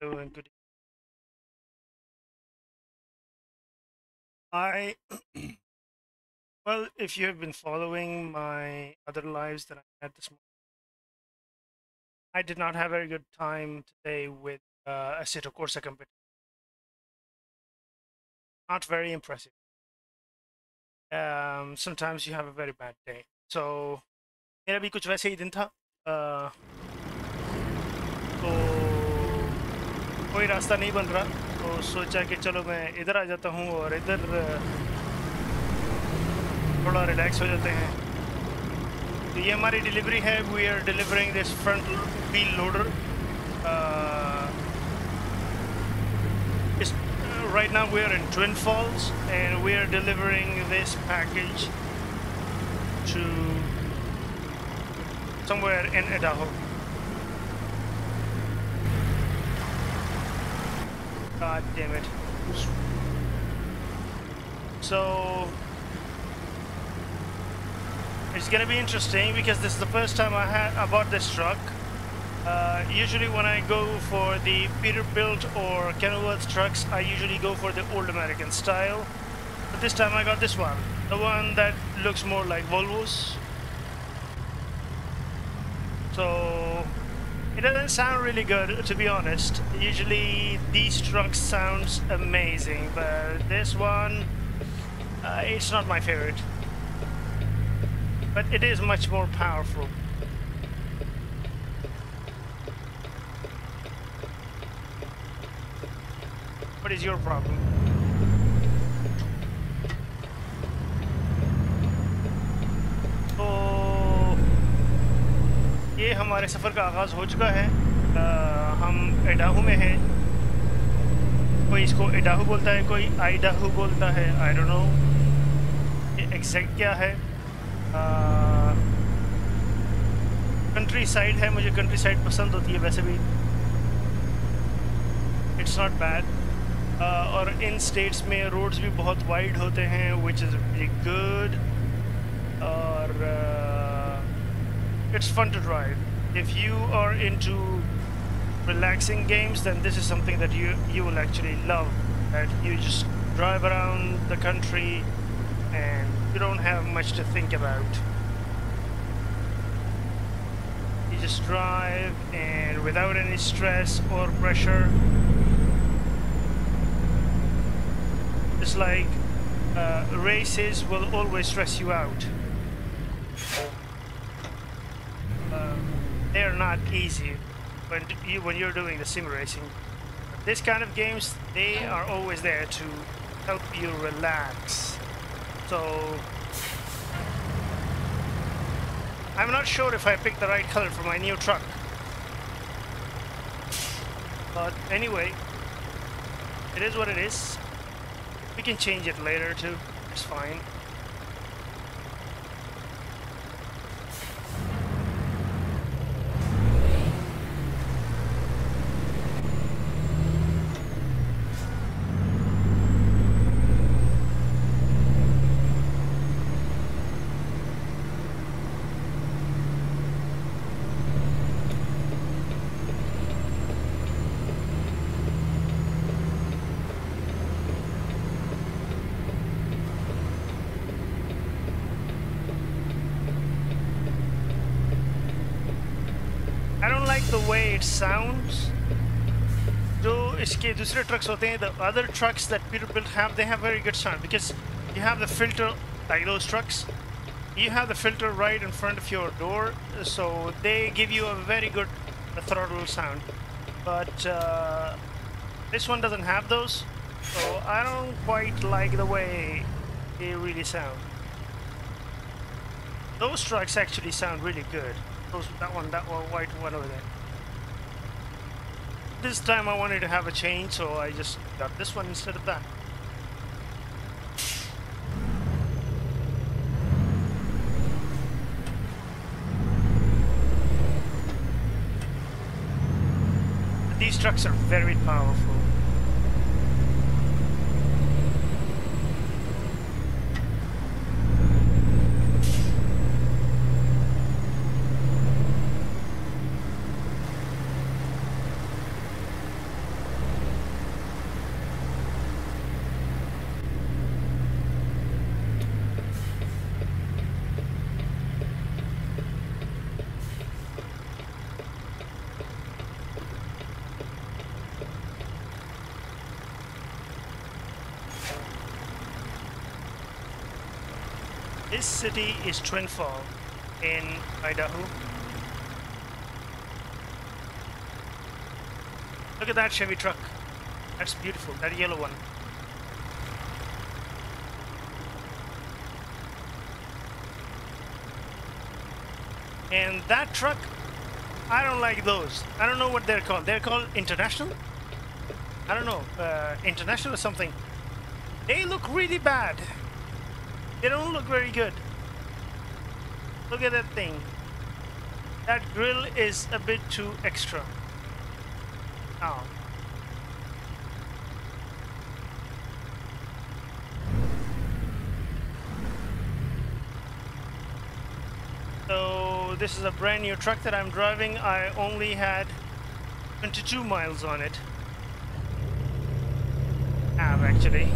Hello and good. I well, if you have been following my other lives that I had this morning, I did not have a very good time today with uh, Assetto Corsa competition. Not very impressive. Um, sometimes you have a very bad day. So मेरा भी कुछ वैसे ही दिन था uh, कोई रास्ता नहीं बन रहा तो सोचा कि चलो मैं इधर आ जाता हूँ और इधर थोड़ा रिलैक्स हो जाते हैं। तो ये हमारी डिलीवरी है। We are delivering this front wheel loader is right now we are in Twin Falls and we are delivering this package to somewhere in Idaho God damn it. So it's gonna be interesting because this is the first time I had I bought this truck. Uh, usually when I go for the Peterbilt or Kenworth trucks, I usually go for the old American style. But this time I got this one, the one that looks more like Volvos. So it doesn't sound really good, to be honest. Usually these trucks sounds amazing, but this one, uh, it's not my favorite. But it is much more powerful. What is your problem? ये हमारे सफ़र का आगाज़ हो चुका है। अ, हम एडाहू में हैं। कोई इसको एडाहू बोलता है कोई आईडाहू बोलता है आई डोंट नो ये एग्जैक्ट क्या है। कंट्री साइड है मुझे कंट्री साइड पसंद होती है वैसे भी। इट्स नॉट बैड और इन स्टेट्स में रोड्स भी बहुत वाइड होते हैं विच इज़ गुड और it's fun to drive. If you are into relaxing games, then this is something that you you will actually love. That you just drive around the country and you don't have much to think about. You just drive and without any stress or pressure. It's like uh, races will always stress you out. uh, they're not easy when you when you're doing the sim racing. This kind of games they are always there to help you relax. So I'm not sure if I picked the right color for my new truck. But anyway, it is what it is. We can change it later too. It's fine. I don't like the way it sounds. जो इसके दूसरे trucks होते हैं, the other trucks that Peterbilt have, they have very good sound because you have the filter like those trucks. You have the filter right in front of your door, so they give you a very good throttle sound. But uh, this one doesn't have those, so I don't quite like the way they really sound. Those trucks actually sound really good. Those, that one, that one, white one over there. This time I wanted to have a change, so I just got this one instead of that. These trucks are very powerful. This city is Twin Fall in Idaho. Look at that Chevy truck. That's beautiful, that yellow one. And that truck, I don't like those. I don't know what they're called. They're called International? I don't know, uh, International or something. They look really bad. They don't look very good. Look at that thing. That grill is a bit too extra. Oh. So this is a brand new truck that I'm driving. I only had 22 miles on it. Have actually.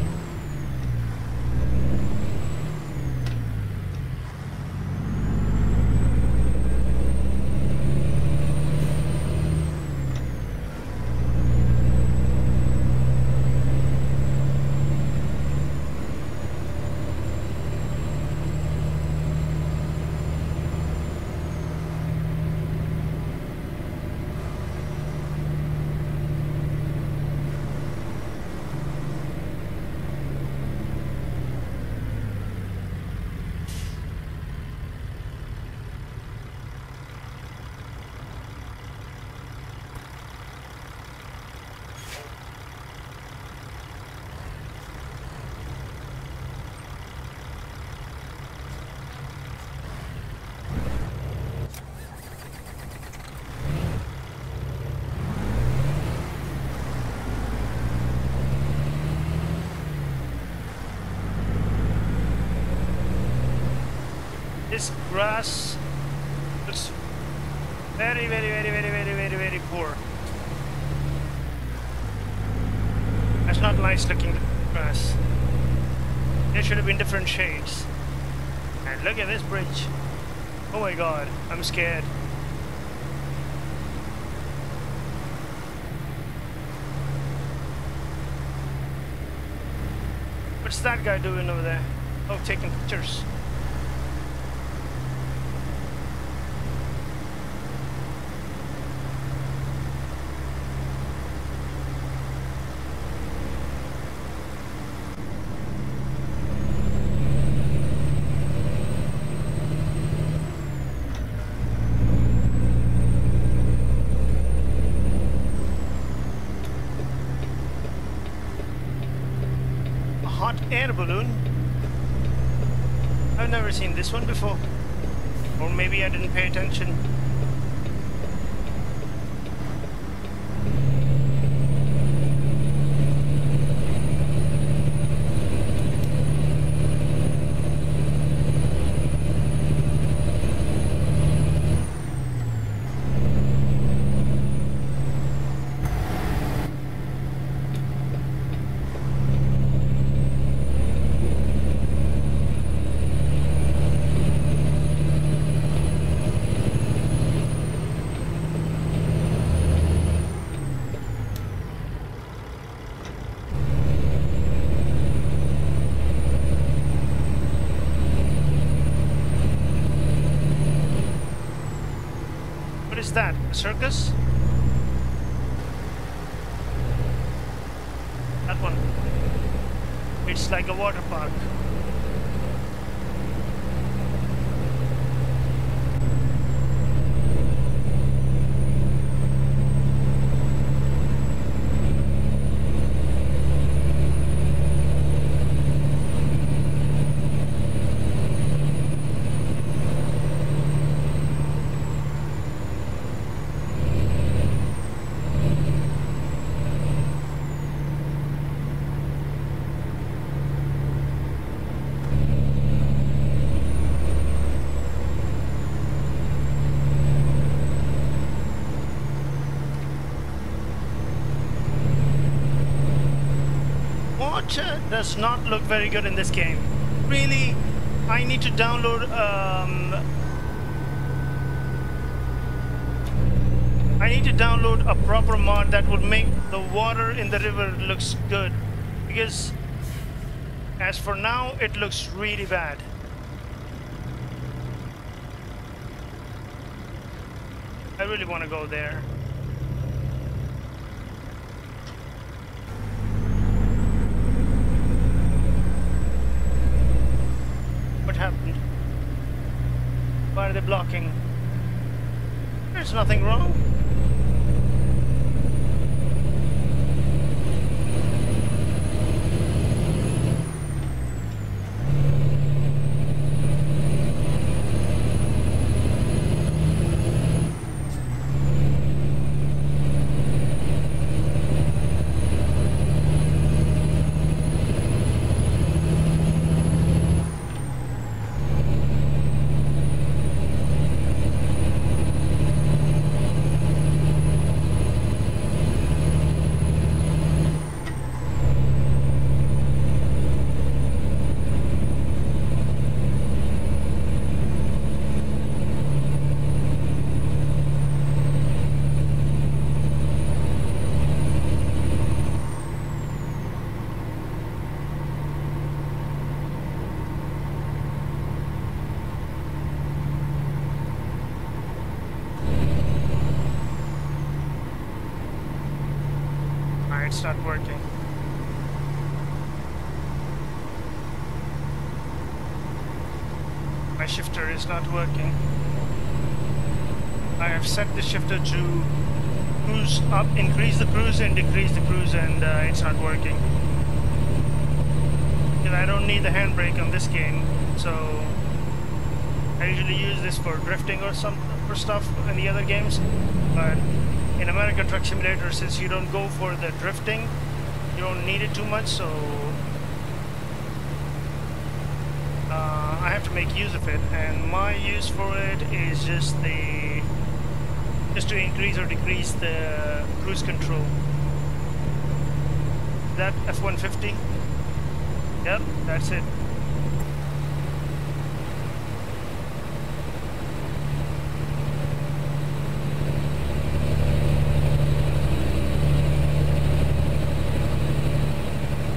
this grass looks very, very, very, very, very, very, very poor. That's not nice looking grass. There should have been different shades. And look at this bridge. Oh my god, I'm scared. What's that guy doing over there? Oh, taking pictures. A hot balloon? I've never seen this one before. Or maybe I didn't pay attention. does not look very good in this game. Really, I need to download... Um, I need to download a proper mod that would make the water in the river looks good. Because as for now, it looks really bad. I really want to go there. Blocking? There's nothing wrong. Alright, it's not working. My shifter is not working. I have set the shifter to cruise up, increase the cruise and decrease the cruise and uh, it's not working. Because I don't need the handbrake on this game, so I usually use this for drifting or some for stuff in the other games, but in American Truck Simulator, since you don't go for the drifting, you don't need it too much, so uh, I have to make use of it. And my use for it is just the just to increase or decrease the cruise control. That F-150. Yep, that's it.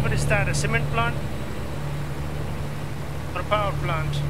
What is that? A cement plant? Or a power plant?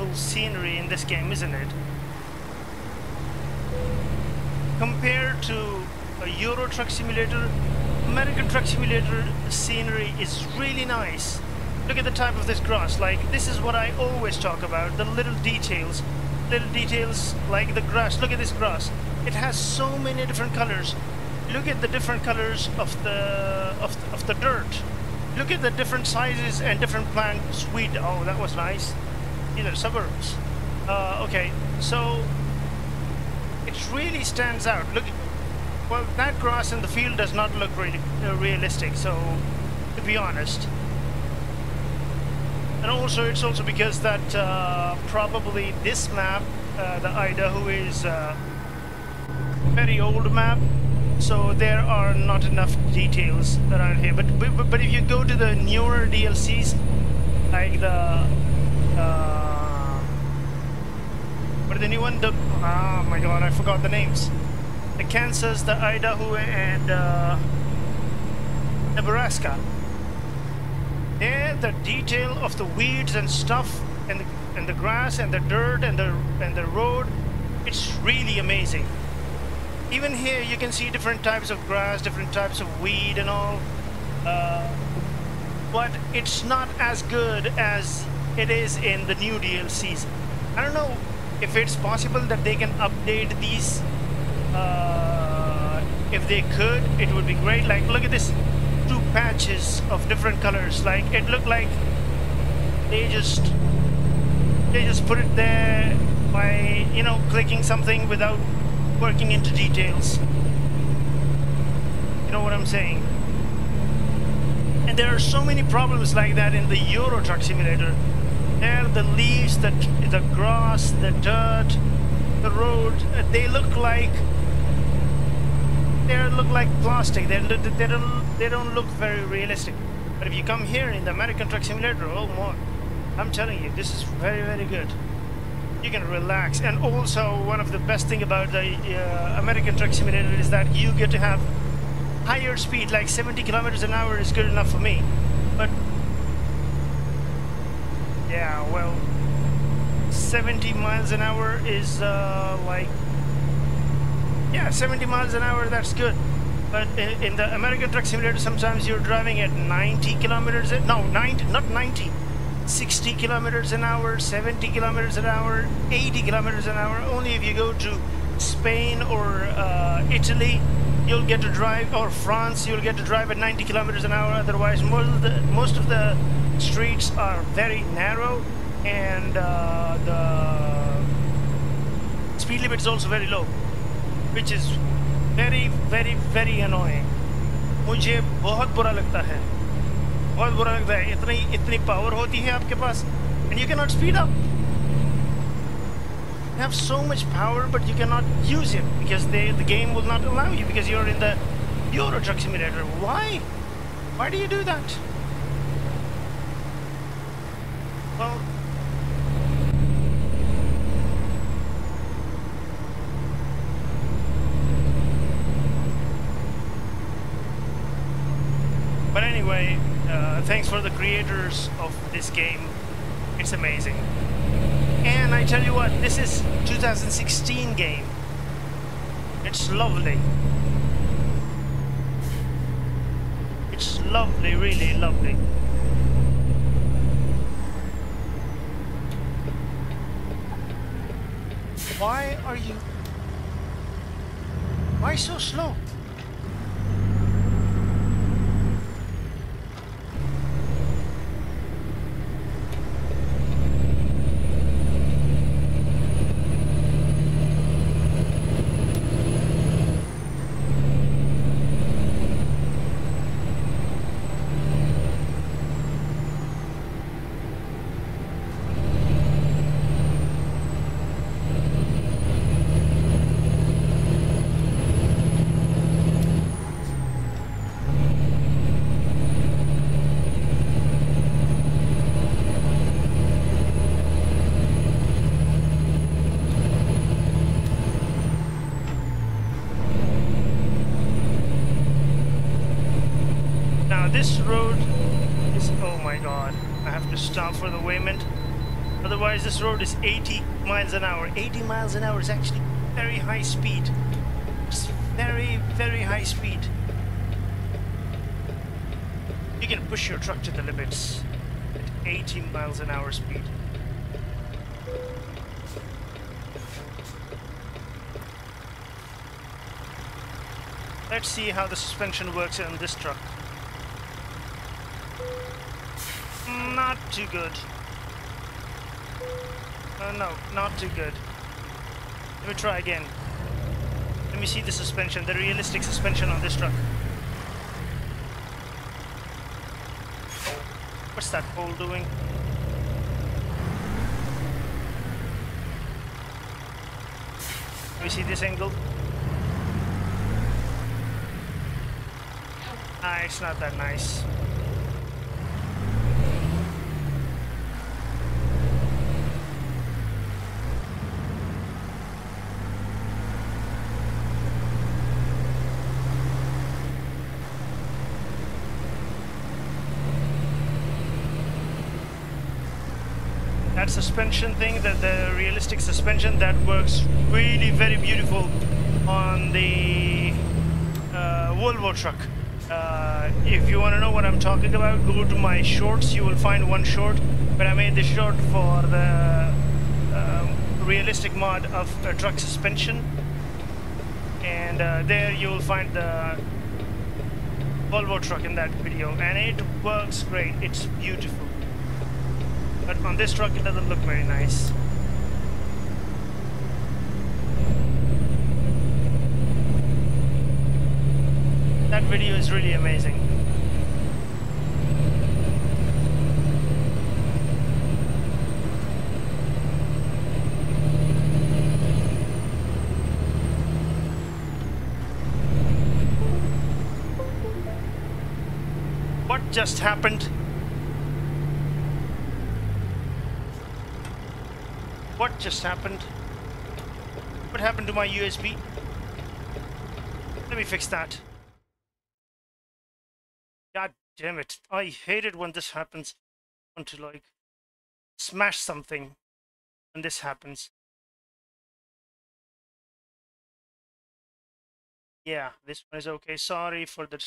Wonderful scenery in this game, isn't it? Compared to a Euro Truck Simulator, American Truck Simulator scenery is really nice. Look at the type of this grass. Like, this is what I always talk about, the little details. Little details like the grass. Look at this grass. It has so many different colors. look at the different colors of the of the, of the dirt. Look at the different sizes and different plants. Sweet. Oh, that was nice. Are suburbs. Uh, okay, so it really stands out. Look, well, that grass in the field does not look really uh, realistic. So, to be honest, and also it's also because that uh, probably this map, uh, the Idaho, is a very old map so there are not enough details around here. But but, but if you go to the newer DLCs, like the uh, the new one? The oh my god, I forgot the names. The Kansas, the Idaho, and uh, Nebraska. There, the detail of the weeds and stuff, and the, and the grass and the dirt and the and the road, it's really amazing even here you can see different types of grass, different types of weed and all. Uh, but it's not as good as it is in the new DLCs. I don't know if it's possible that they can update these. Uh, if they could, it would be great. Like, look at this two patches of different colors. Like, it looked like they just they just put it there by you know clicking something without working into details. You know what I'm saying? And there are so many problems like that in the Euro Truck Simulator. There, the leaves, the, the grass, the dirt, the road, uh, they look like they look like plastic. They, they, don't, they don't look very realistic. But if you come here in the American Truck Simulator, oh my, I'm telling you, this is very, very good you can relax. And also, one of the best thing about the uh, American Truck Simulator is that you get to have higher speed, like 70 kilometers an hour is good enough for me. But yeah, well, 70 miles an hour is uh, like yeah, 70 miles an hour. That's good. But in the American Truck Simulator, sometimes you're driving at 90 kilometers. No, 90, not 90. 60 kilometers an hour, 70 kilometers an hour, 80 kilometers an hour. Only if you go to Spain or uh, Italy, you'll get to drive, or France, you'll get to drive at 90 kilometers an hour. Otherwise, most of the, most of the streets are very narrow and uh, the speed limit is also very low, which is very, very, very annoying. मुझे बहुत बुरा लगता है बहुत बुरा लगता है इतनी इतनी पावर होती है आपके पास and you can not speed up You have so much power, but you cannot use it because they, the game will not allow you because you're in the Euro Truck Simulator. Why? Why do you do that? But anyway, uh, thanks for the creators of this game. It's amazing. And I tell you what, this is 2016 game. It's lovely. It's lovely, really lovely. Why are you... Why so slow? This road is, oh my god, I have to stop for the Wayment. Otherwise this road is 80 miles an hour. 80 miles an hour is actually very high speed. It's very, very high speed. You can push your truck to the limits at 80 miles an hour speed. Let's see how the suspension works in this truck. Not too good. Uh, no, not too good. Let me try again. Let me see the suspension, the realistic suspension on this truck. What's that pole doing? Let me see this angle. Ah, it's not that nice. that suspension thing, that the realistic suspension that works really very beautiful on the uh, Volvo truck. Uh, if you want to know what I'm talking about, go to my shorts. You will find one short but I made this short for the uh, realistic mod of a truck suspension. And uh, there you will find the Volvo truck in that video. And it works great. It's beautiful. But on this truck it doesn't look very nice. That video is really amazing. What just happened? What just happened? What happened to my USB? Let me fix that. God damn it. I hate it when this happens. I want to like smash something when this happens. Yeah, this one is okay. Sorry for the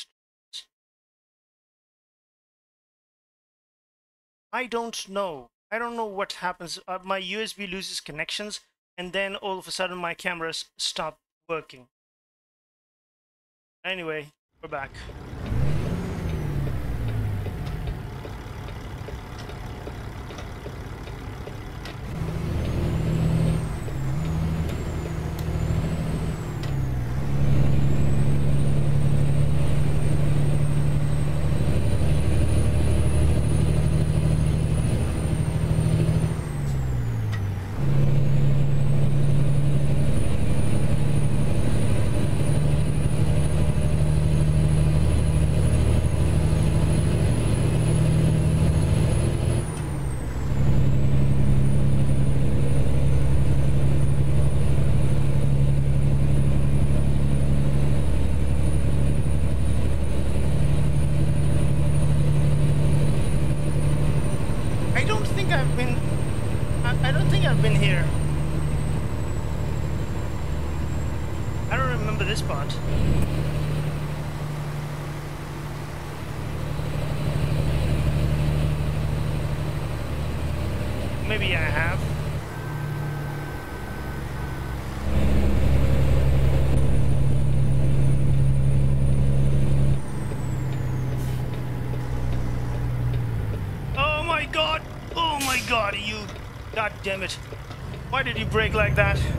I don't know. I don't know what happens. Uh, my USB loses connections and then all of a sudden my cameras stop working. Anyway, we're back. I don't think I've been. I, I don't think I've been I don't remember this part. Maybe I have. Oh my god! Oh my god, you... God damn it. Why did you brake like that?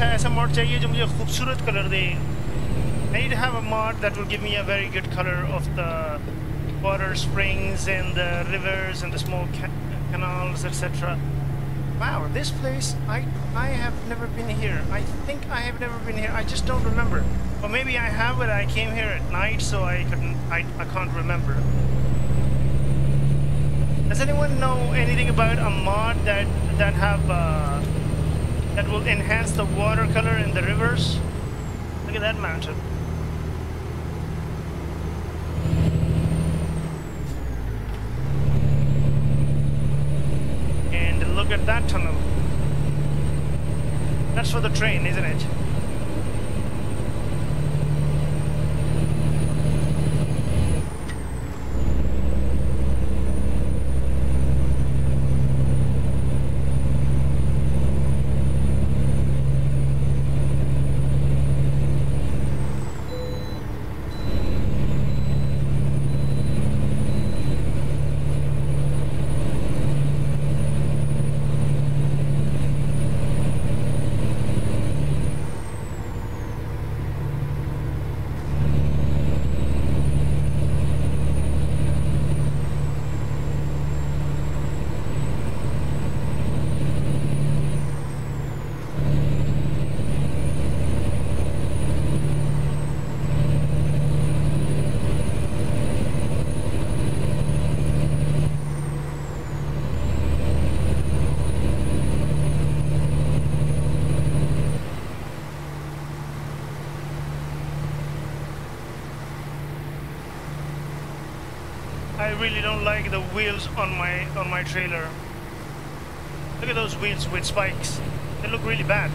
अच्छा ऐसा mod चाहिए जो मुझे खूबसूरत colour they I need to have a mod that will give me a very good color of the water springs and the rivers and the small ca canals, etc. Wow, this place, I I have never been here. I think I have never been here. I just don't remember. Or maybe I have, but I came here at night, so I couldn't. I I can't remember. Does anyone know anything about a mod that that have uh, that will enhance the watercolor in the rivers? Look at that mountain. And look at that tunnel. That's for the train, isn't it? I really don't like the wheels on my on my trailer. Look at those wheels with spikes. They look really bad.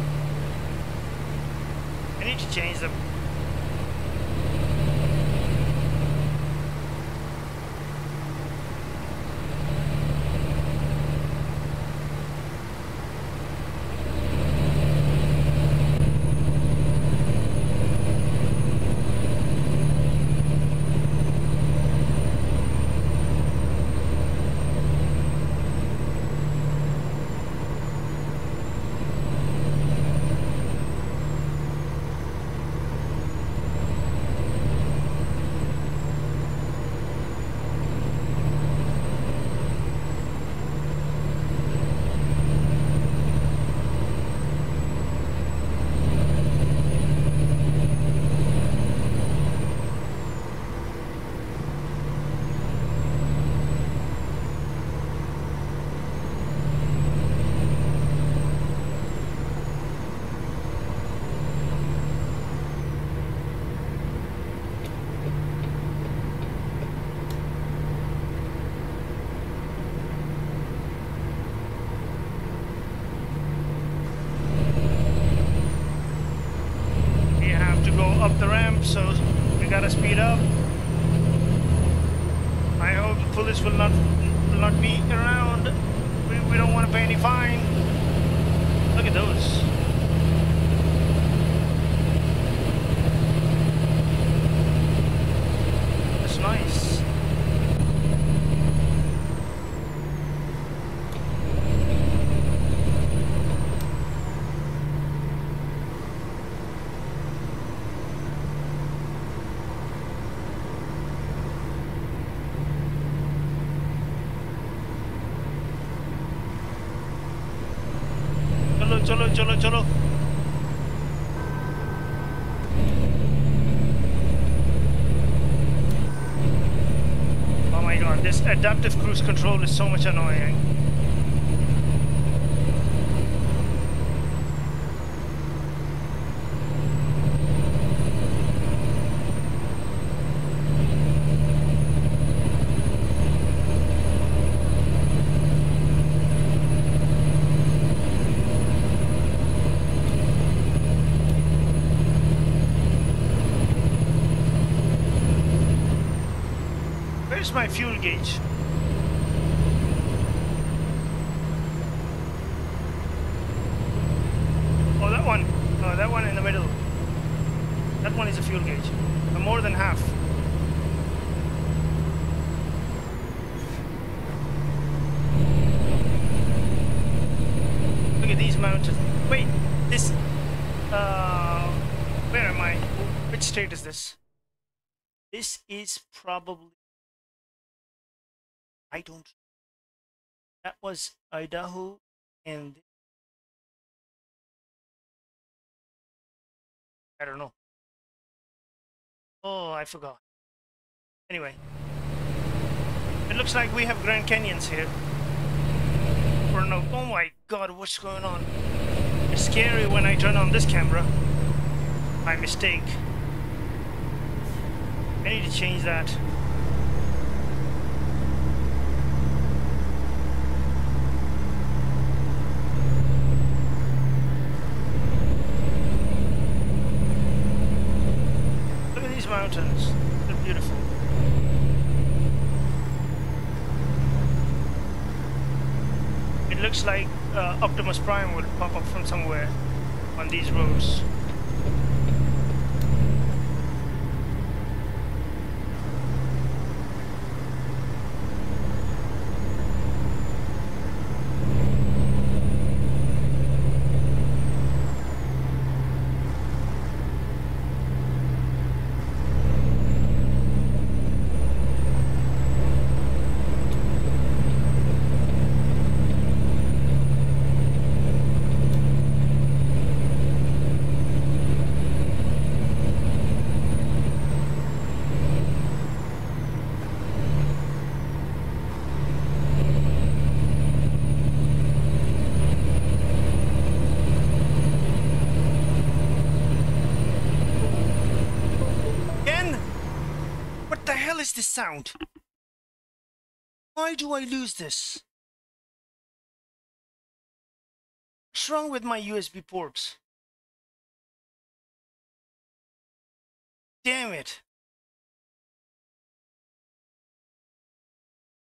I need to change them. Oh my god, this adaptive cruise control is so much annoying. My fuel gauge? Oh, that one. Oh, that one in the middle. That one is a fuel gauge. Uh, More than half. Look at these mountains. Wait, this. Uh, where am I? Which state is this? This is probably. I don't. That was Idaho, and I don't know. Oh, I forgot. Anyway, It looks like we have Grand Canyons here. Or no, oh my god, what's going on? It's scary when I turn on this camera. My mistake. I need to change that. Look at these mountains. They're beautiful. It looks like uh, Optimus Prime will pop up from somewhere on these roads. Again? What the hell is this sound? Why do I lose this? What's wrong with my USB ports? Damn it.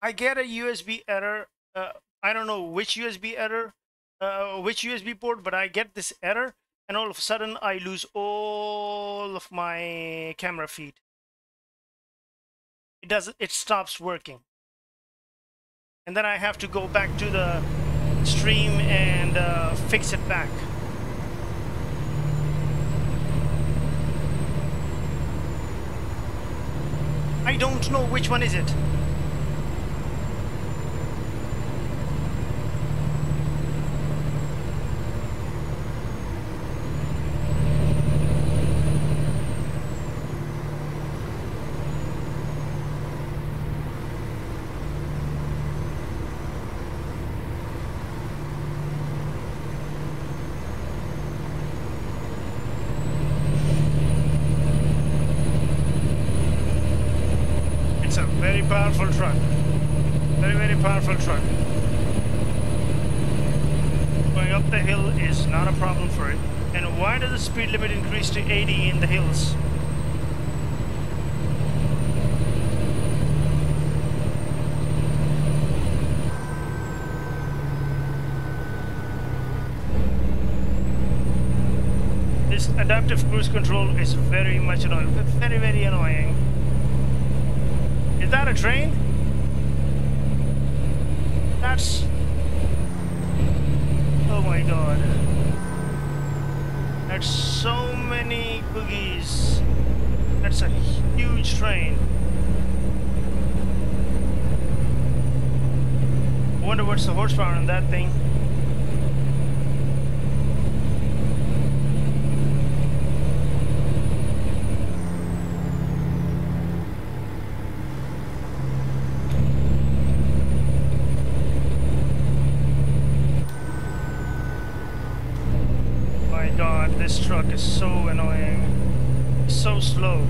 I get a USB error. Uh, I don't know which USB error, uh, which USB port, but I get this error, and all of a sudden I lose all of my camera feed. It doesn't. It stops working, and then I have to go back to the stream and uh, fix it back. I don't know which one is it. It's a very powerful truck. Very, very powerful truck. Going up the hill is not a problem for it. And why does the speed limit increase to 80 in the hills? This adaptive cruise control is very much annoying. Very, very annoying. Is that a train? That's... Oh my god. That's so many bogies. That's a huge train. I wonder what's the horsepower on that thing. My god, this truck is so annoying. So slow.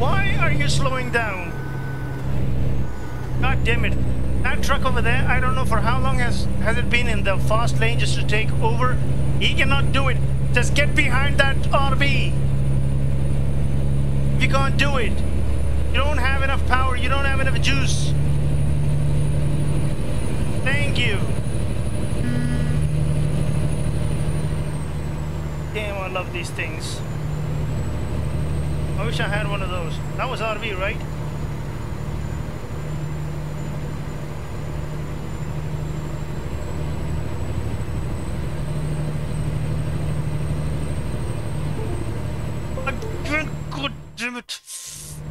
Why are you slowing down? God damn it. That truck over there, I don't know for how long has, the fast lane just to take over. He cannot do it. Just get behind that RV. You can't do it. You don't have enough power. You don't have enough juice. Thank you. Damn, I love these things. I wish I had one of those. That was RV, right?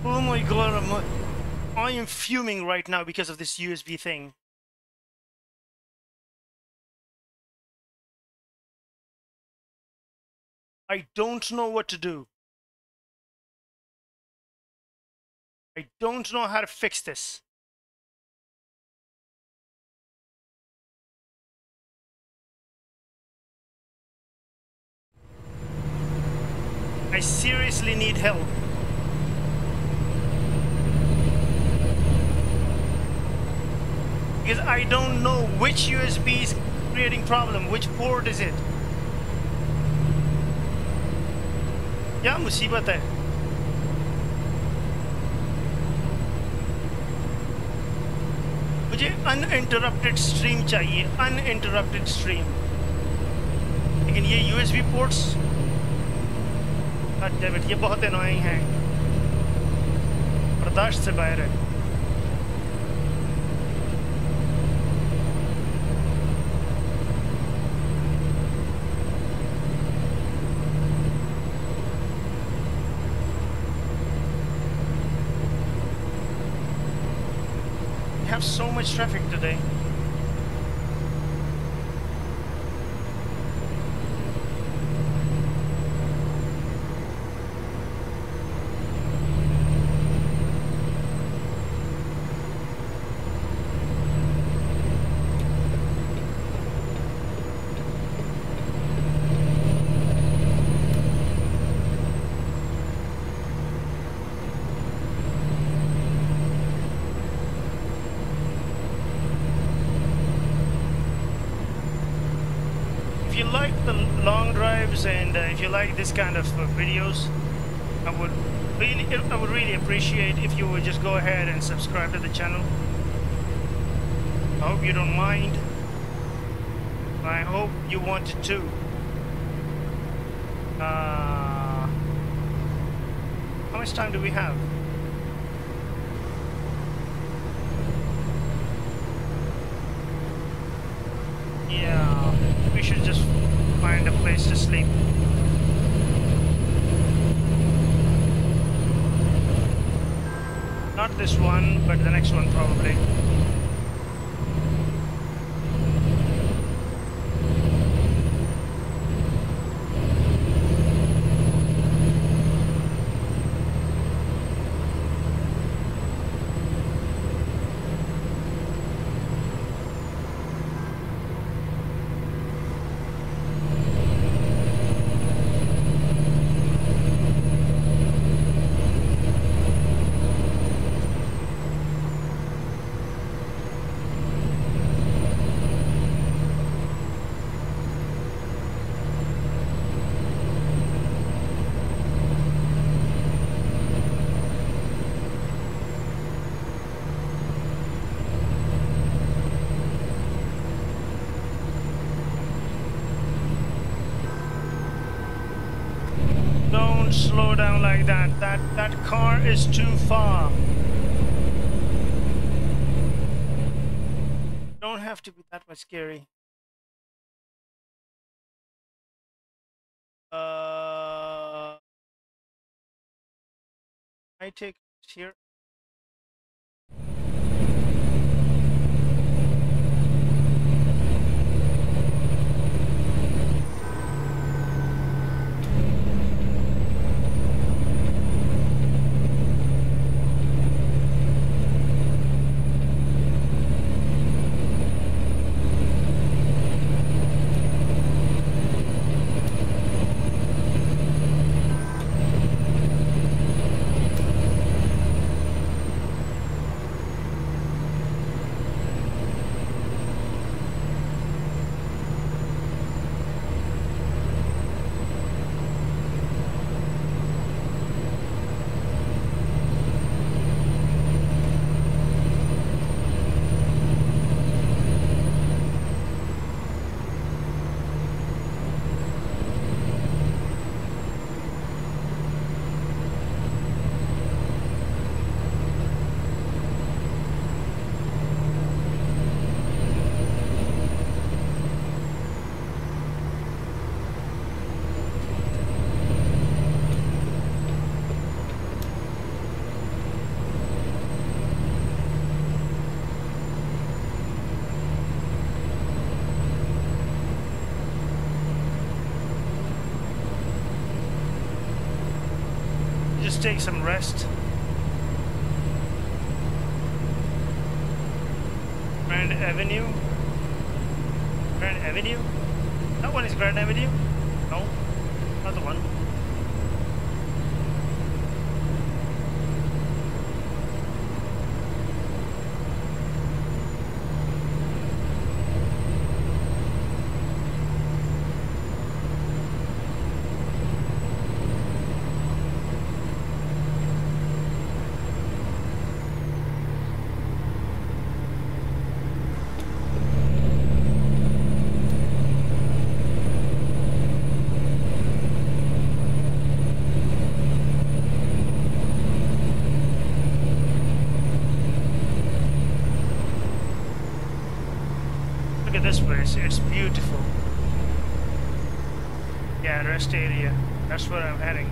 Oh my god, I'm, uh, I am fuming right now because of this USB thing. I don't know what to do. I don't know how to fix this. I seriously need help. Because I don't know which USB is creating problem, which port is it. क्या मुसीबत है मुझे uninterrupted stream चाहिए uninterrupted stream लेकिन ये USB ports David ये बहुत annoying है। बर्दाश्त से बाहर है। Much traffic today. if you like the long drives and uh, if you like this kind of uh, videos, I would really, I would really appreciate if you would just go ahead and subscribe to the channel. I hope you don't mind. I hope you wanted to. Uh, how much time do we have? Yeah, we should just find a place to sleep. Not this one, but the next one probably. Don't slow down like that. That car is too far. Don't have to be that much scary. Uh, I take here. Take some rest. Grand Avenue. Grand Avenue? That one is Grand Avenue? No, not the one. Look at this place, it's beautiful. Yeah, rest area. That's where I'm heading.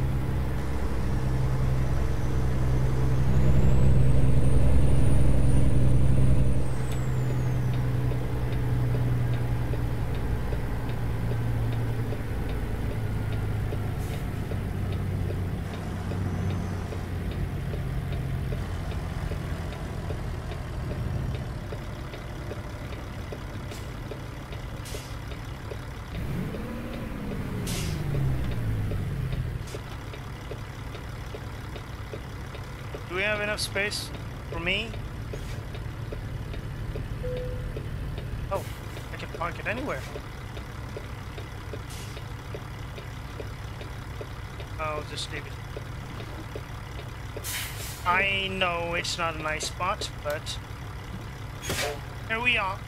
Do we have space for me? Oh, I can park it anywhere. I'll just leave it. I know it's not a nice spot, but here we are.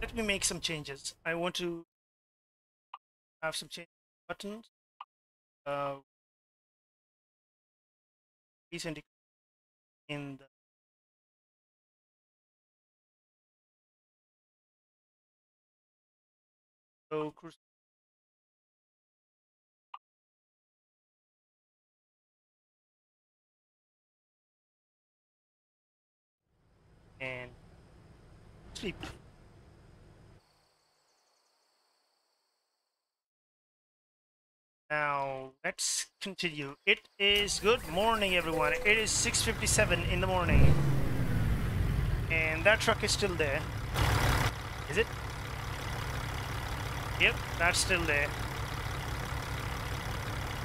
Let me make some changes. I want to have some change buttons. Uh, recent in the so cruise and sleep. Now let's continue. It is good morning, everyone. It is 6:57 in the morning, and that truck is still there. Is it? Yep, that's still there.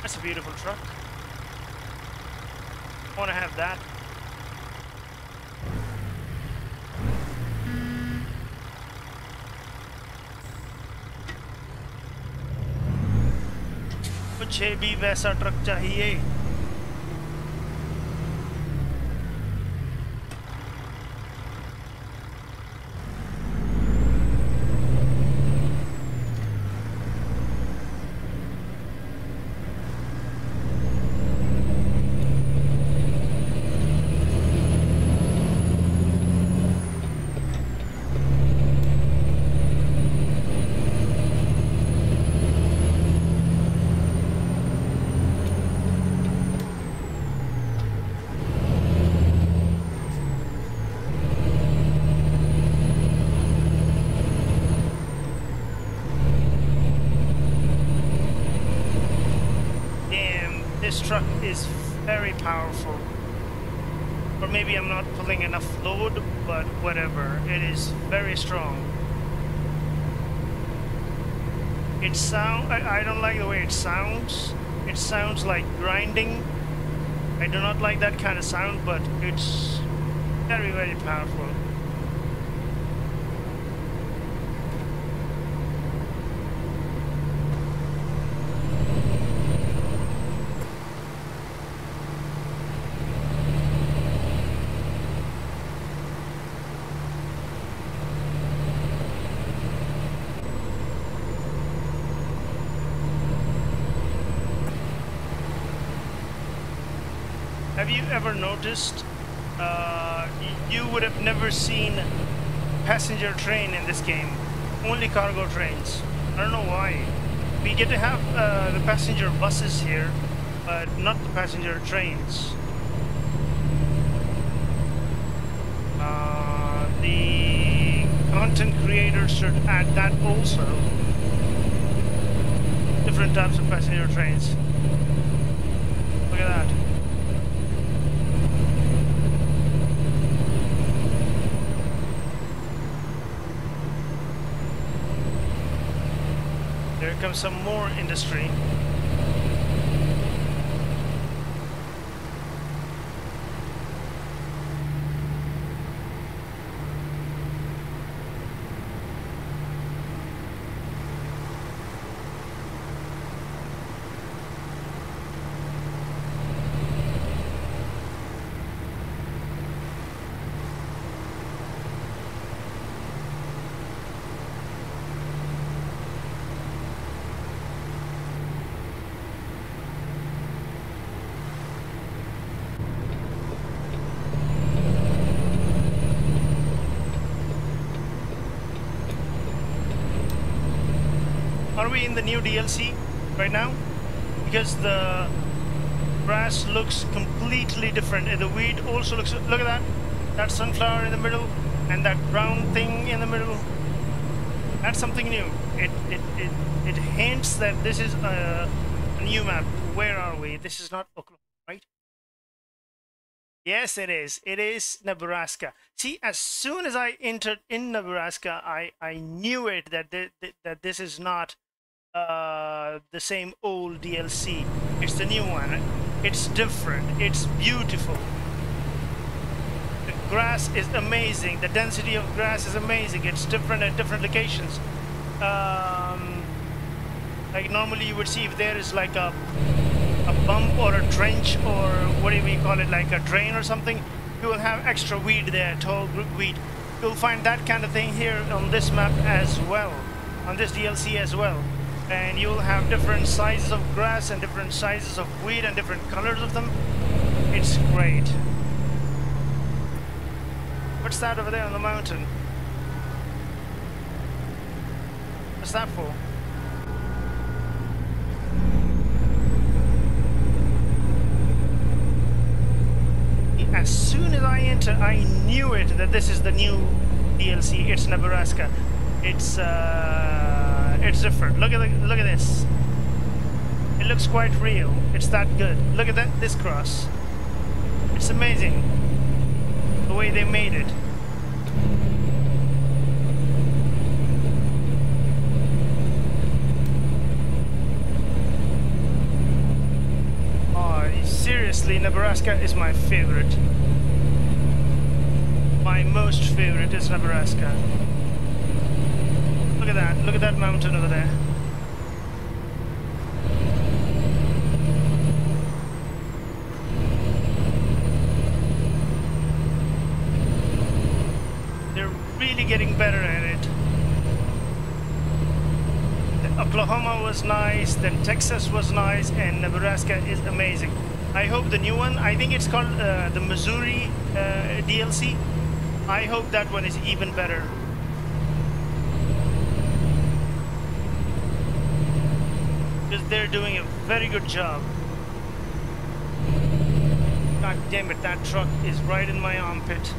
That's a beautiful truck. I want to have that. मुझे भी वैसा truck चाहिए। It sound I, I don't like the way it sounds. It sounds like grinding. I do not like that kind of sound, but it's very, very powerful. Have you ever noticed? Uh, you would have never seen passenger train in this game. Only cargo trains. I don't know why. We get to have uh, the passenger buses here, but not the passenger trains. Uh, the content creators should add that also. Different different types of passenger trains. Look at that. There comes some more industry. The new DLC right now? Because the grass looks completely different. And the weed also looks. Look at that. That sunflower in the middle, and that brown thing in the middle. That's something new. It it it, it hints that this is a, a new map. Where are we? This is not Oklahoma, right? Yes, it is. It is Nebraska. See, as soon as I entered in Nebraska, I I knew it that th- th- that this is not uh, the same old DLC. It's the new one. It's different. It's beautiful. The grass is amazing. The density of grass is amazing. It's different at different locations. Um, like normally you would see if there is like a a bump or a trench or what do we call it, like a drain or something, you will have extra weed there, tall weed. You'll find that kind of thing here on this map as well, on this DLC as well and you'll have different sizes of grass and different sizes of weed and different colors of them. It's great. What's that over there on the mountain? What's that for? As soon as I enter, I knew it that this is the new DLC. It's Nebraska. It's uh, it's different. Look at the, look at this. It looks quite real. It's that good. Look at that this cross. It's amazing the way they made it. Oh, seriously, Nebraska is my favorite. My most favorite is Nebraska. Look at that. Look at that mountain over there. They're really getting better at it. Oklahoma was nice, then Texas was nice, and Nebraska is amazing. I hope the new one, I think it's called uh, the Missouri uh, DLC. I hope that one is even better. Because they're doing a very good job. God damn it, that truck is right in my armpit.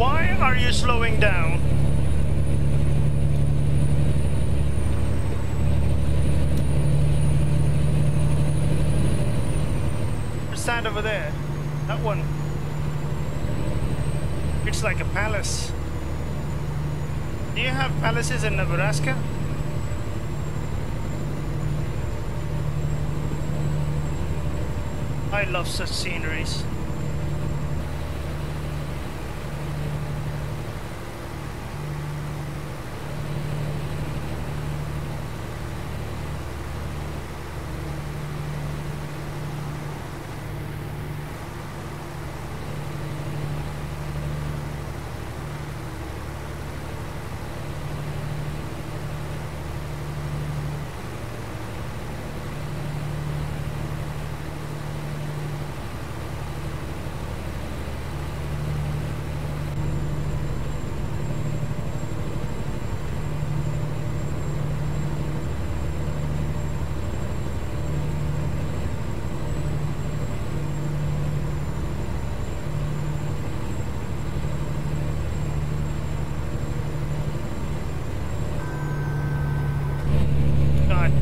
Why are you slowing down? Stand over there. That one. It's like a palace. Do you palaces in Nebraska? I love such sceneries.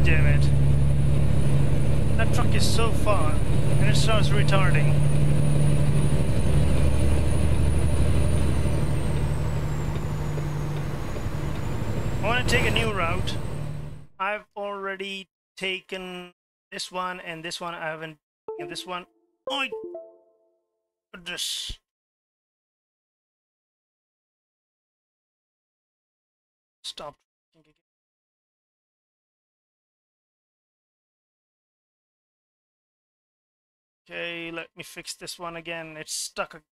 damn it. That truck is so far, starts retarding. I want to take a new route. I've already taken this one and this one. I haven't taken this one. Oh, goodness. Stop. Okay, let me fix this one again. It's stuck.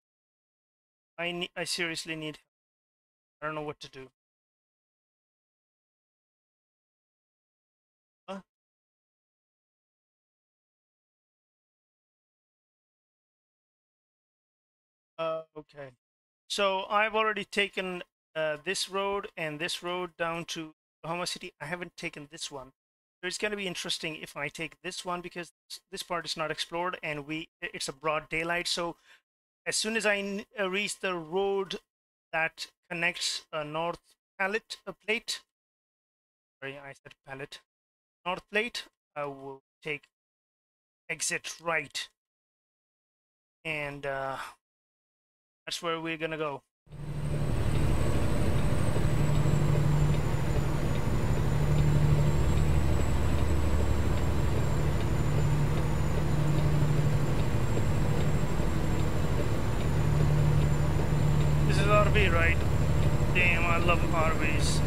I need. I seriously need. I don't know what to do. Uh, okay. So I've already taken uh, this road and this road down to Oklahoma City. I haven't taken this one. It's going to be interesting if I take this one because this part is not explored and we it's a broad daylight. So as soon as I uh, reach the road that connects a North Pallet a plate, sorry, I said pallet, North Platte, I will take exit right, and uh, that's where we're gonna go. This is RV, right? Damn, I love RVs.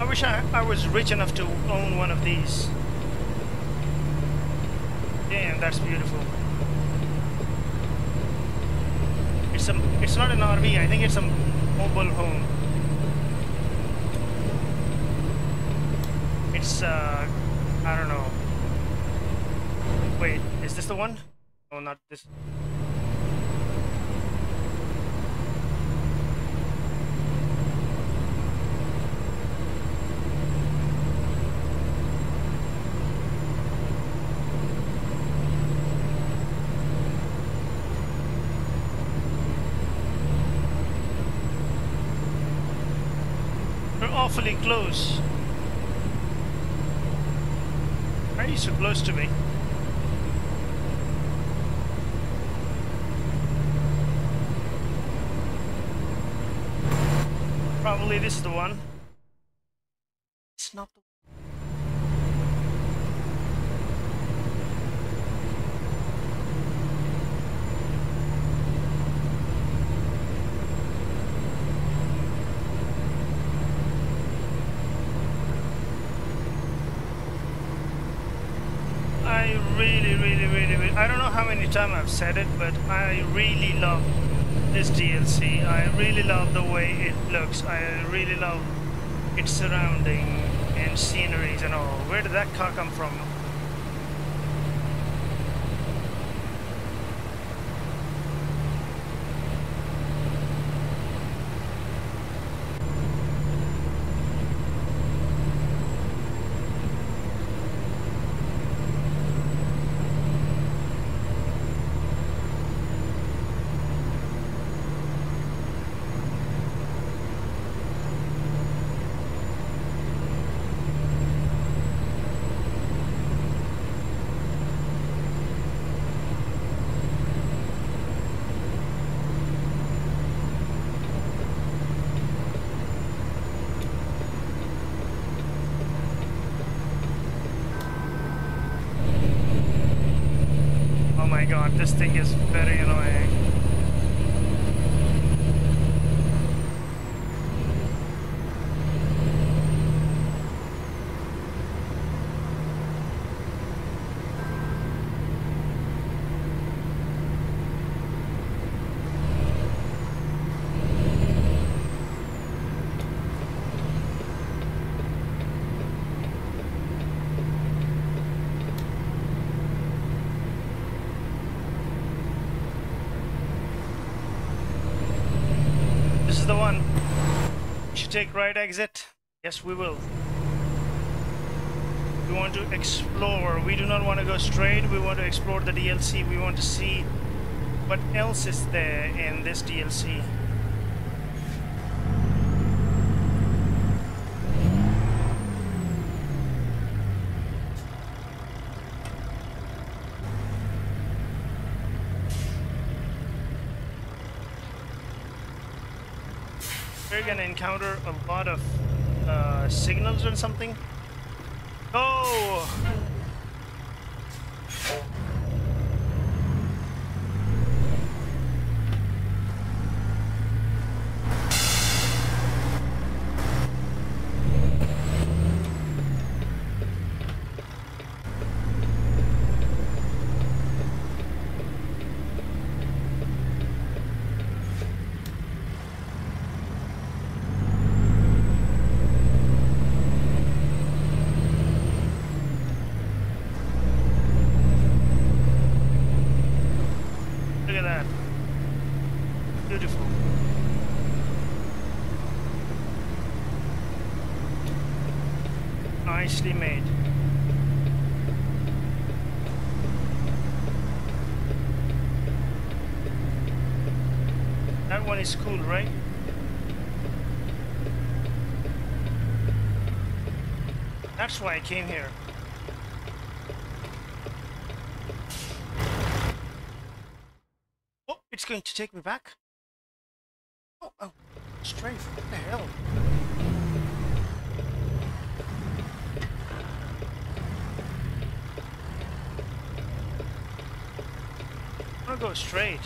I wish I, I was rich enough to own one of these. Damn, that's beautiful. It's a, it's not an RV, I think it's a mobile home. It's, uh, I don't know. Wait, is this the one? Oh, not this. You're awfully close. Why are you so close to me? Probably this is the one. It's not the I really, really, really, really, I don't know times I've said it, but I really love this DLC. I really love the way it looks. I really love its surrounding and sceneries and all. Where did that car come from? Oh my god, this thing is very annoying. This is the one. We should take right exit. Yes, we will. We want to explore. We do not want to go straight. We want to explore the DLC. We want to see what else is there in this DLC. we're gonna encounter a lot of uh, signals or something. Oh! Look at that. Beautiful. Nicely made. That one is cool, right? That's why I came here. Oh, it's going to take me back. Oh, oh, strafe. What the hell? I'm gonna go straight.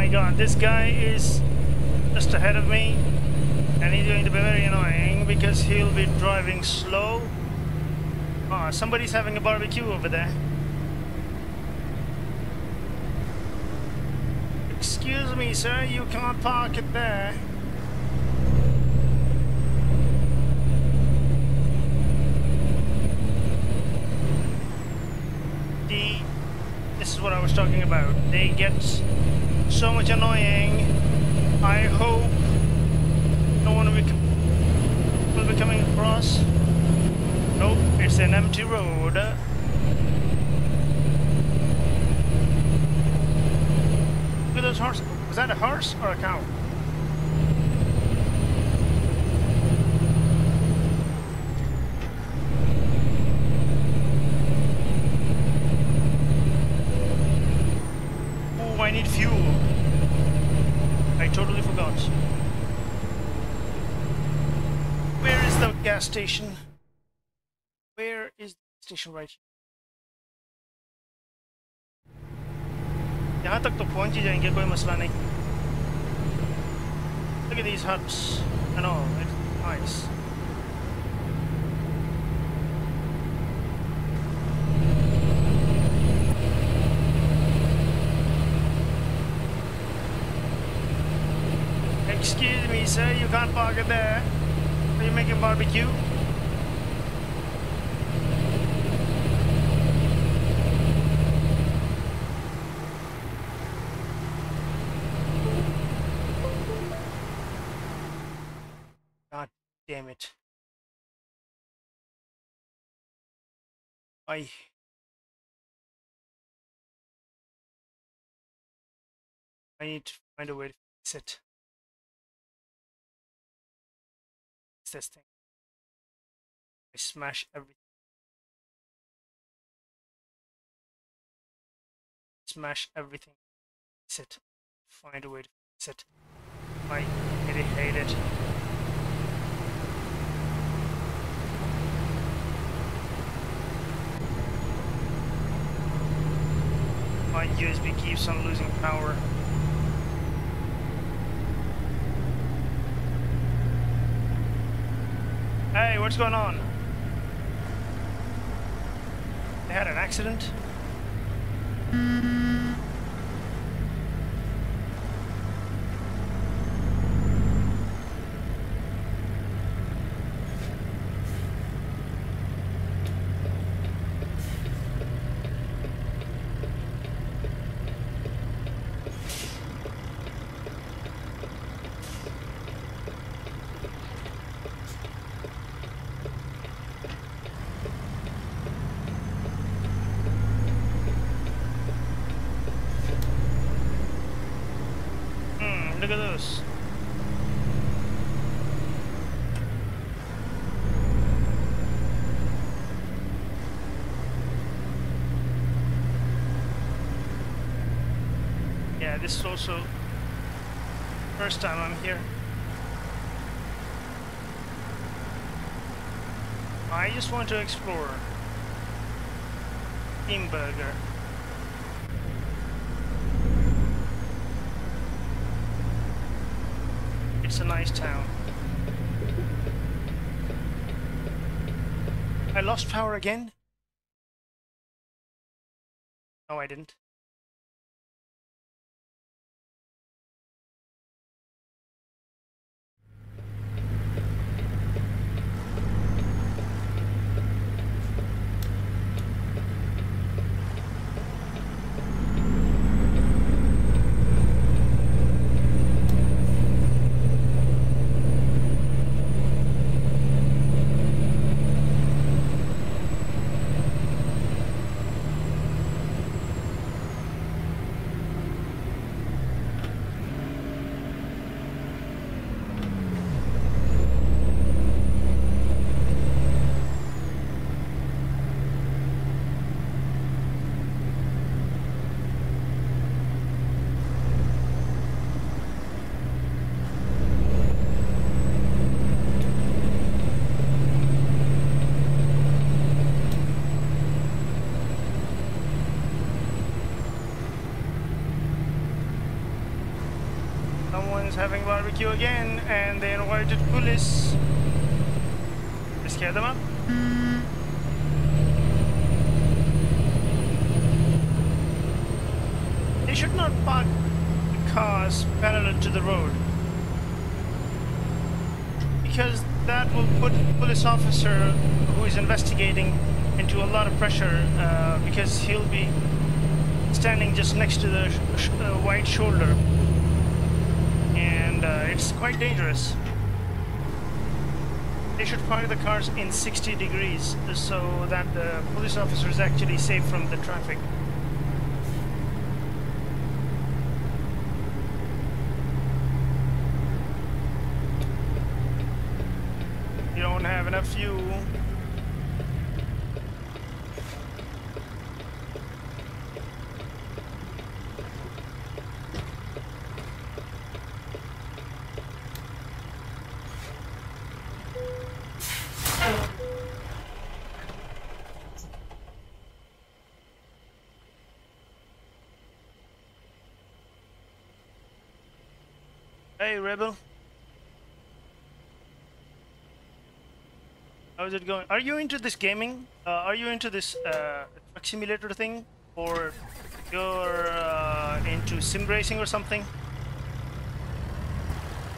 my god, this guy is just ahead of me and he's going to be very annoying because he'll be driving slow. Ah, somebody's having a barbecue over there. Excuse me, sir, you can't park it there. The, this is what I was talking about. They get so much annoying. I hope no one will be, coming across. Nope, it's an empty road. Look at those horses. Was that a horse or a cow? Oh, I need fuel. I totally forgot. Where is the gas station? Where is the station right here? यहाँ तक तो पहुंच ही जाएंगे कोई मसला नहीं Look at these huts and all, it's nice. Excuse me, sir, you can't park it there. Are you making barbecue? God damn it. I I need to find a way to fix it. Thing. I smash everything. Smash everything. Fix it. Find a way to fix it. I really hate it. My USB keeps on losing power. Hey, what's going on? They had an accident? Hmm, look at those. Yeah, this is also first time I'm here. I just want to explore. Team Burger. It's a nice town. I lost power again? No, I didn't. Someone's having barbecue again and they invited police. To scare them up? They should not park the cars parallel to the road. Because that will put the police officer who is investigating into a lot of pressure uh, because he'll be standing just next to the sh- sh- uh, white shoulder and uh, it's quite dangerous. They should park the cars in 60 degrees so that the police officer is actually safe from the traffic. You don't have enough fuel. Hey, Rebel. How's it going? Are you into this gaming? Uh, are you into this uh, truck simulator thing? Or you're uh, into sim racing or something?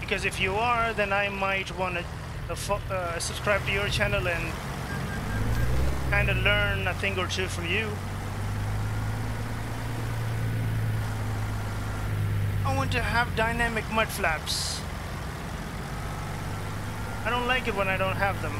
Because if you are, then I might want to uh, uh, subscribe to your channel and kind of learn a thing or two from you. I want to have dynamic mud flaps. I don't like it when I don't have them.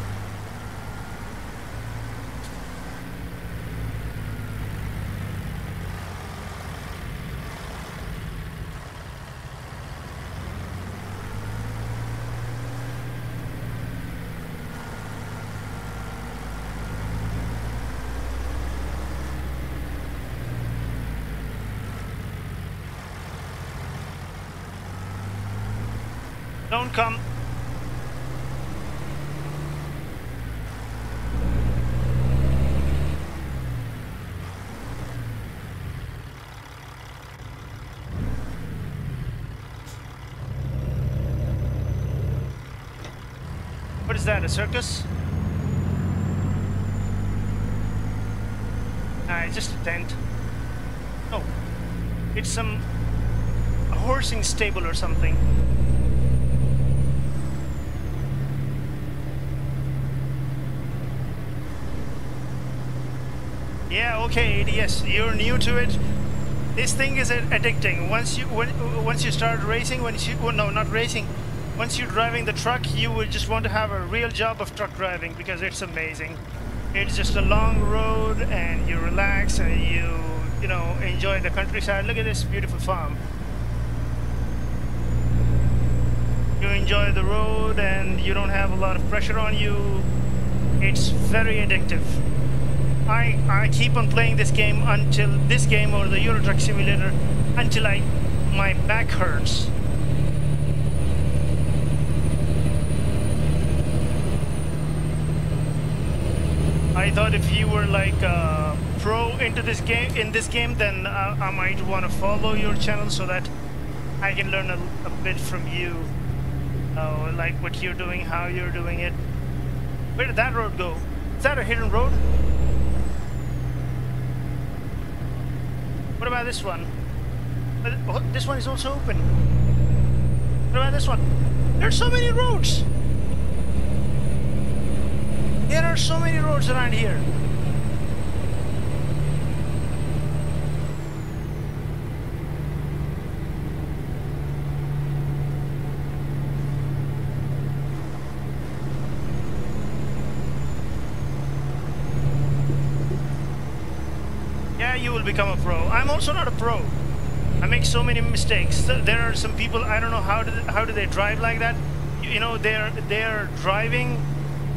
Don't come. What is that, a circus? Nah, it's just a tent. Oh, it's some a horsing stable or something. Yeah, okay, yes, you're new to it. This thing is addicting. Once you when, once you start racing, once you well, no, not racing. Once you're driving the truck, you will just want to have a real job of truck driving because it's amazing. It's just a long road, and you relax and you you know enjoy the countryside. Look at this beautiful farm. You enjoy the road, and you don't have a lot of pressure on you. It's very addictive. I, I keep on playing this game until this game or the Euro Truck Simulator until I my back hurts. I thought if you were like a pro into this game in this game then uh, I might want to follow your channel so that I can learn a, a bit from you uh, like what you're doing how you're doing it where did that road go is that a hidden road What about this one? Oh, this one is also open. What about this one? There's so many roads! There are so many roads around here. Yeah, you will become a pro. I'm also not a pro. I make so many mistakes. There are some people I don't know how do they, how do they drive like that. You know they're they're driving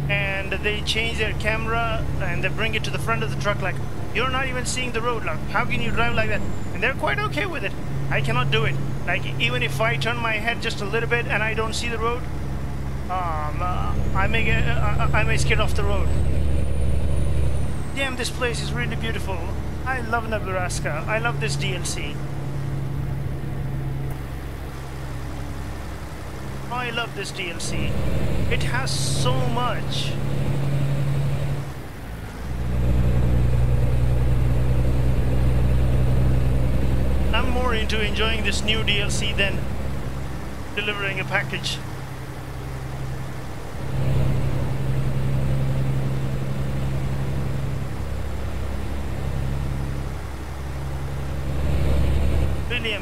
and they change their camera and they bring it to the front of the truck like you're not even seeing the road. Like how can you drive like that? And they're quite okay with it. I cannot do it. Like even if I turn my head just a little bit and I don't see the road, um, uh, I may get uh, I may skid off the road. Damn, this place is really beautiful. I love Nebraska. I love this DLC. I love this DLC. It has so much. I'm more into enjoying this new DLC than delivering a package.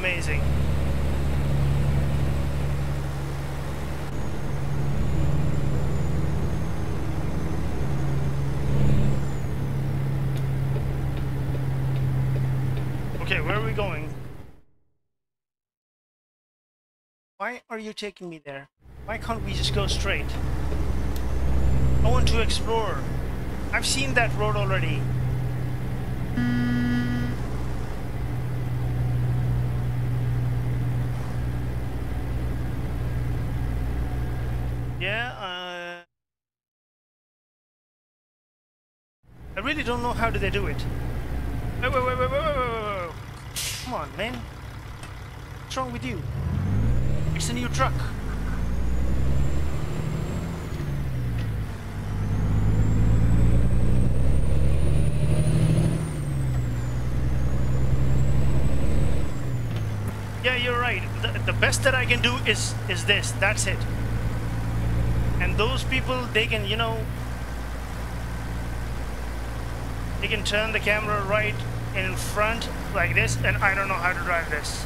amazing. Okay, where are we going? Why are you taking me there? Why can't we just go straight? I want to explore. I've seen that road already. Yeah, uh... I really don't know how do they do it. Wait, wait, wait, wait, wait, wait, wait, wait. Come on, man. What's wrong with you? It's a new truck. Yeah, you're right. The, the best that I can do is is this. That's it. And those people, they can, you know, they can turn the camera right in front like this and I don't know how to drive this.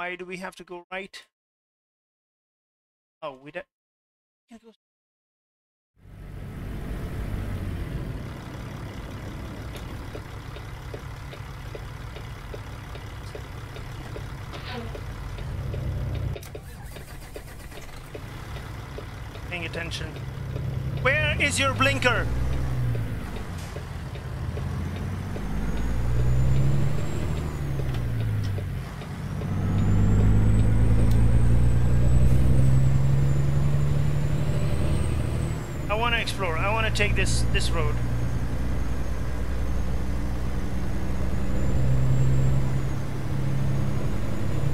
Why do we have to go right? Oh, we don't. Go paying attention. Where is your blinker? to explore. I want to take this this road.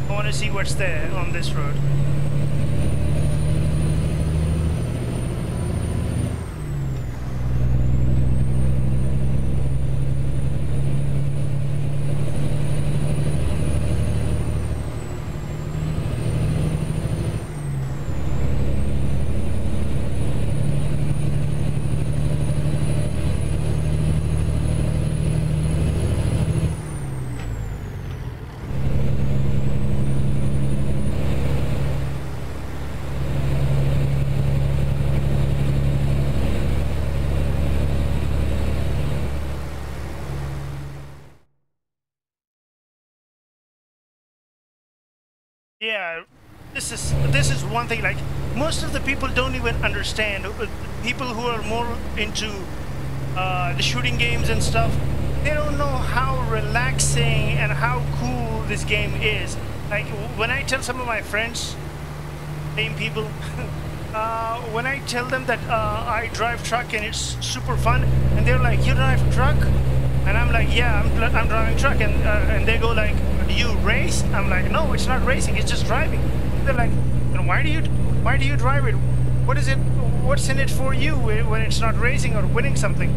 I want to see what's there on this road. This is one thing. Like most of the people don't even understand. uh, People who are more into uh, the shooting games and stuff, they don't know how relaxing and how cool this game is. Like when I tell some of my friends, same people, uh, when I tell them that uh, I drive truck and it's super fun, and they're like, "You drive truck?" And I'm like, "Yeah, I'm, I'm driving truck," and uh, and they go like, "Do you race?" I'm like, "No, it's not racing. It's just driving." They're like, "Then why do you why do you drive it? What is it? What's in it for you when it's not racing or winning something?"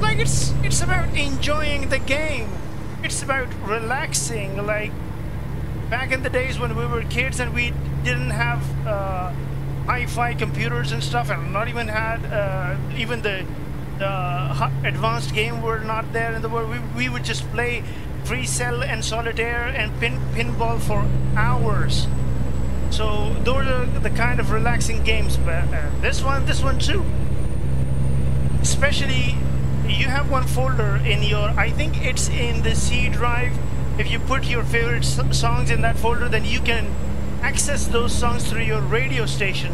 Like it's it's about enjoying the game. It's about relaxing. Like back in the days when we were kids and we didn't have uh, hi-fi computers and stuff and not even had uh, even the hu- advanced game were not there in the world we, we would just play free cell and solitaire and pin pinball for hours so those are the kind of relaxing games but uh, this one this one too. Especially you have one folder in your i think it's in the c drive. If you put your favorite songs in that folder then you can access those songs through your radio station.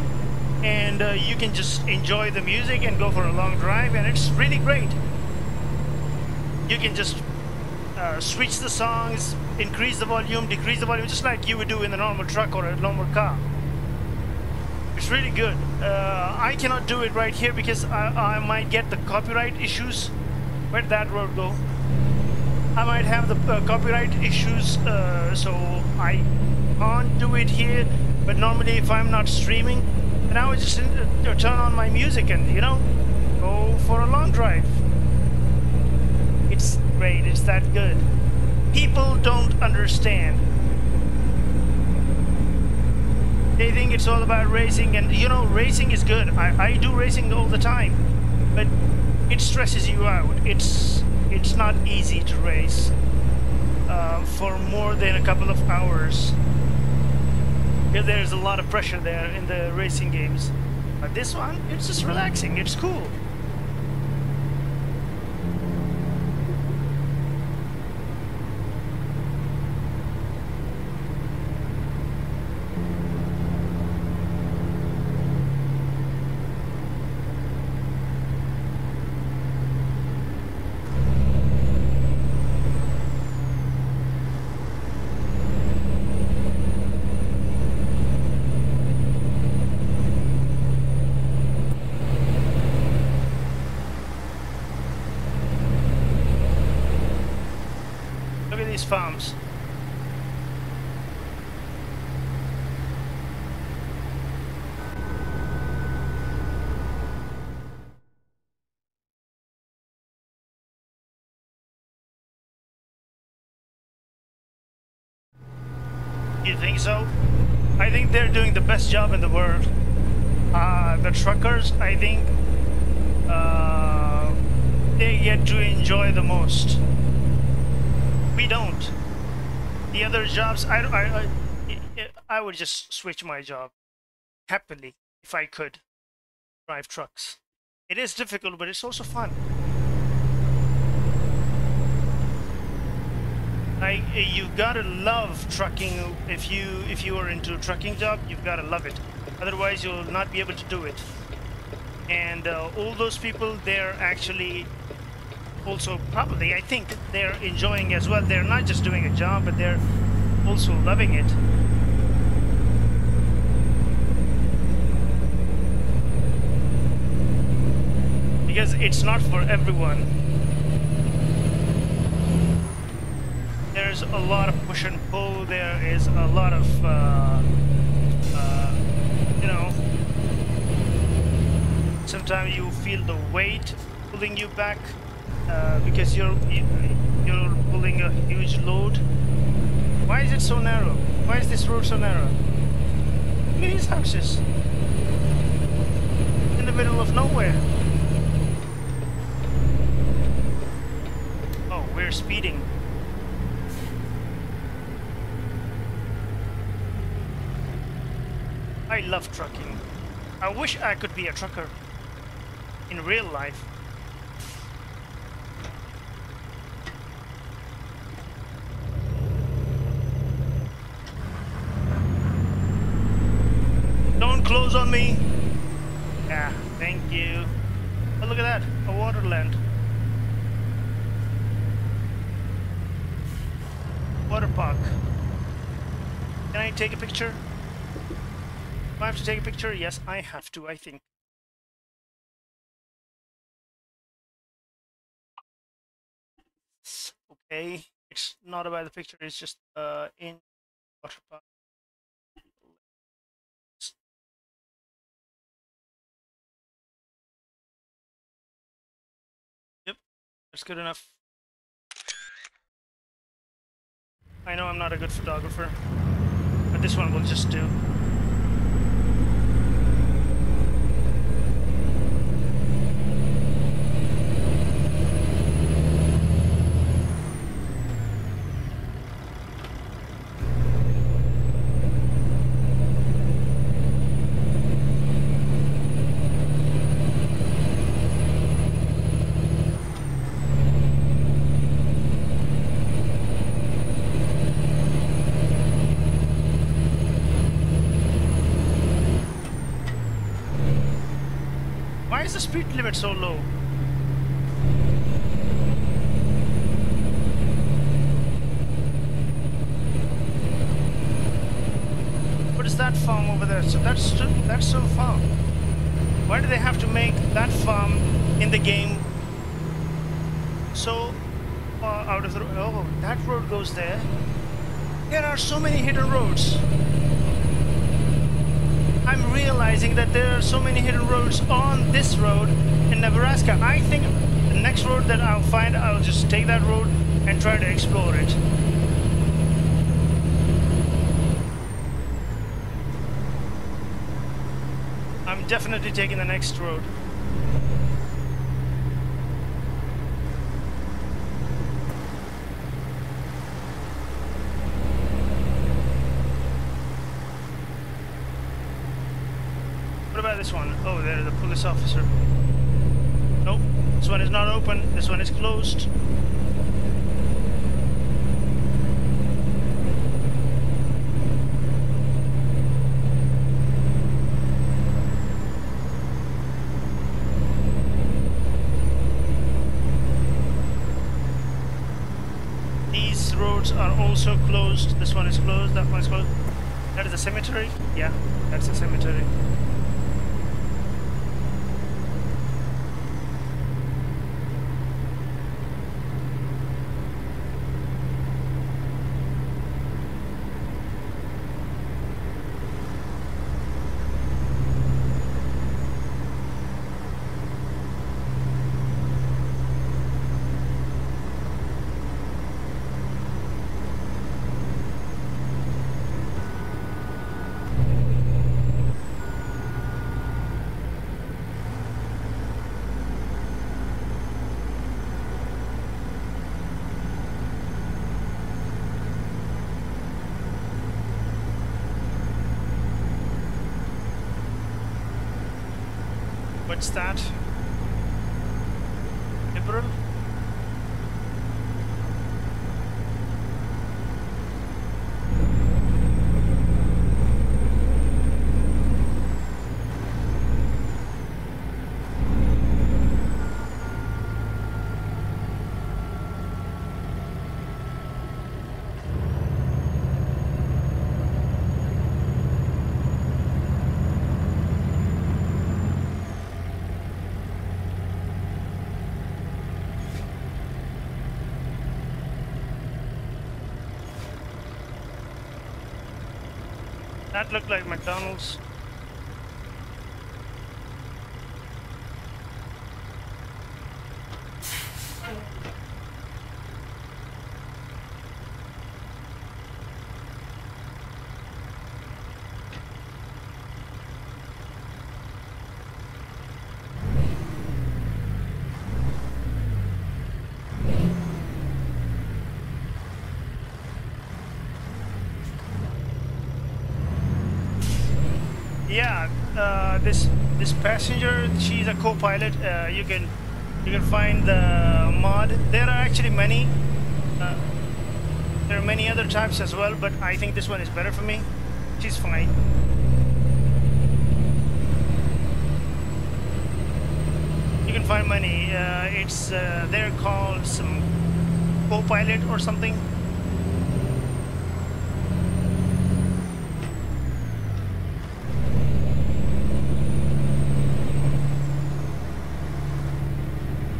And uh, you can just enjoy the music and go for a long drive and it's really great. You can just uh, switch the songs increase the volume decrease the volume just like you would do in a normal truck or a normal car it's really good. Uh, I cannot do it right here because I, I might get the copyright issues. Where'd that road go? I might have the uh, copyright issues, uh, so I can't do it here. But normally, if I'm not streaming, then I would just uh, turn on my music and, you know, go for a long drive. It's great, it's that good. People don't understand. they think it's all about racing and you know racing is good. I, I do racing all the time but it stresses you out. It's it's not easy to race uh, for more than a couple of hours. There's a lot of pressure there in the racing games. But this one it's just relaxing. It's cool look at farms You think so? I think they're doing the best job in the world. Uh, the truckers, I think, uh, they get to enjoy the most. We don't. The other jobs, I, I, I, I would just switch my job happily if I could drive trucks. It is difficult, but it's also fun. Like uh, you gotta love trucking. If you if you are into a trucking job, you've gotta love it. Otherwise, you'll not be able to do it. And uh, all those people, they're actually also probably, I think, they're enjoying as well. They're not just doing a job, but they're also loving it. Because it's not for everyone. There's a lot of push and pull. There is a lot of, uh, uh, you know, sometimes you feel the weight pulling you back uh, because you're you, you're pulling a huge load. Why is it so narrow? Why is this road so narrow? Look at these houses in the middle of nowhere. Oh, we're speeding. I love trucking. I wish I could be a trucker in real life. Don't close on me. Yeah, thank you. Oh, look at that, a waterland. Water park. Can I take a picture? Do I have to take a picture? Yes, I have to, I think. Okay, it's not about the picture, it's just uh, in water park. Good enough. I know I'm not a good photographer, but this one will just do. Why is the speed limit so low? What is that farm over there? So that's that's so far. Why do they have to make that farm in the game so far out of the road? Oh, that road goes there. There are so many hidden roads. I'm realizing that there are so many hidden roads on this road in Nebraska. I think the next that I'll find, I'll just take that road and try to explore it. I'm definitely taking the next road. What about this one? Oh, there's the police officer. This one is not open. This one is closed. These roads are also closed. This one is closed. That one is closed. That is a cemetery. Yeah, that's a cemetery. What's That looked like McDonald's. Yeah, uh, this this passenger, she's a co-pilot. Uh, you can you can find the mod. There are actually many. Uh, there are many other types as well, but I think this one is better for me. She's fine. You can find many. Uh, it's uh, they're called some co-pilot or something.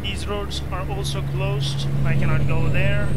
These roads are also closed. I cannot go there.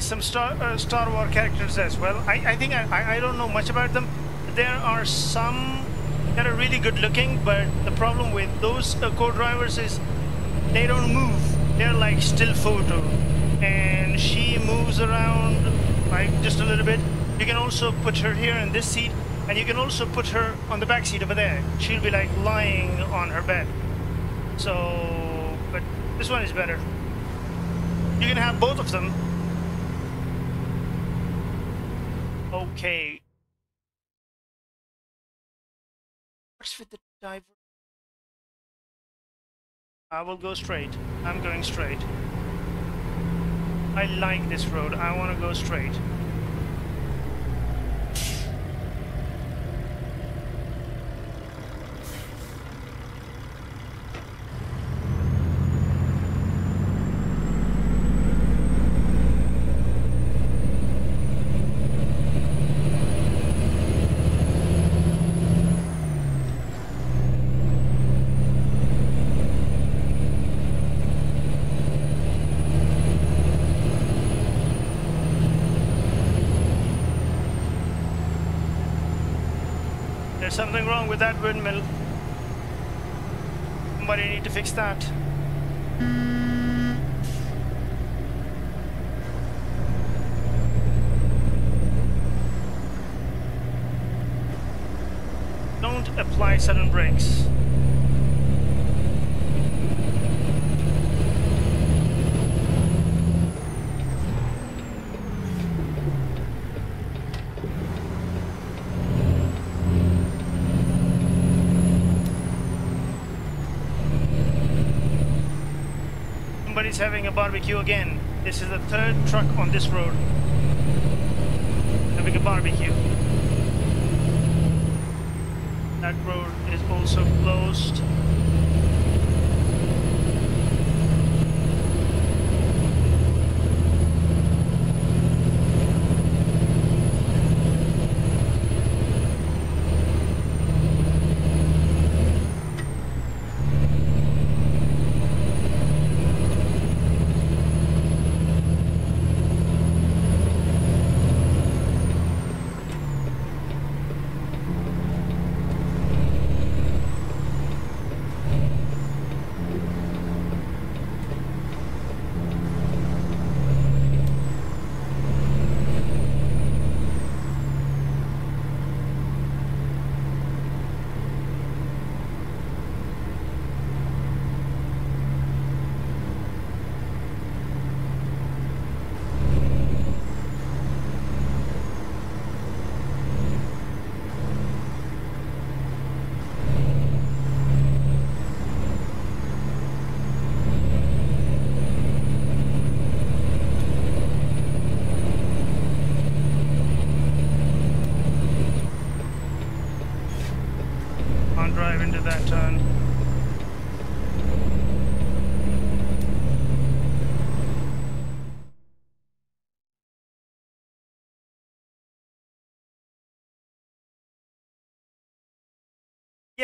Some Star uh, Star Wars characters as well. I, I think I, I I don't know much about them. There are some that are really good looking, but the problem with those uh, co-drivers is they don't move. They're like still photo, and she moves around like just a little bit. You can also put her here in this seat, and you can also put her on the back seat over there. She'll be like lying on her bed. So, but this one is better. You can have both of them. Okay. What's with the diver? I will go straight. I'm going straight. I like this road. I want to go straight. There's something wrong with that windmill. Somebody need to fix that. Don't apply sudden brakes. Somebody's having a barbecue again. This is the third truck on this road having a barbecue. That road is also closed.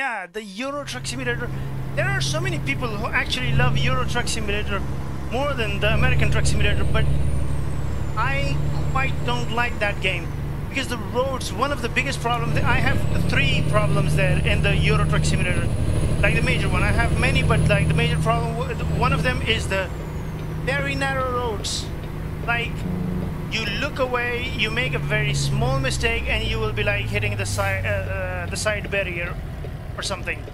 Yeah, the Euro Truck Simulator. There are so many people who actually love Euro Truck Simulator more than the American Truck Simulator, but I quite don't like that game because the roads. One of the biggest problems. I have three problems there in the Euro Truck Simulator, like the major one. I have many, but like the major problem. One of them is the very narrow roads. Like you look away, you make a very small mistake, and you will be like hitting the side, uh, uh, the side barrier, or something.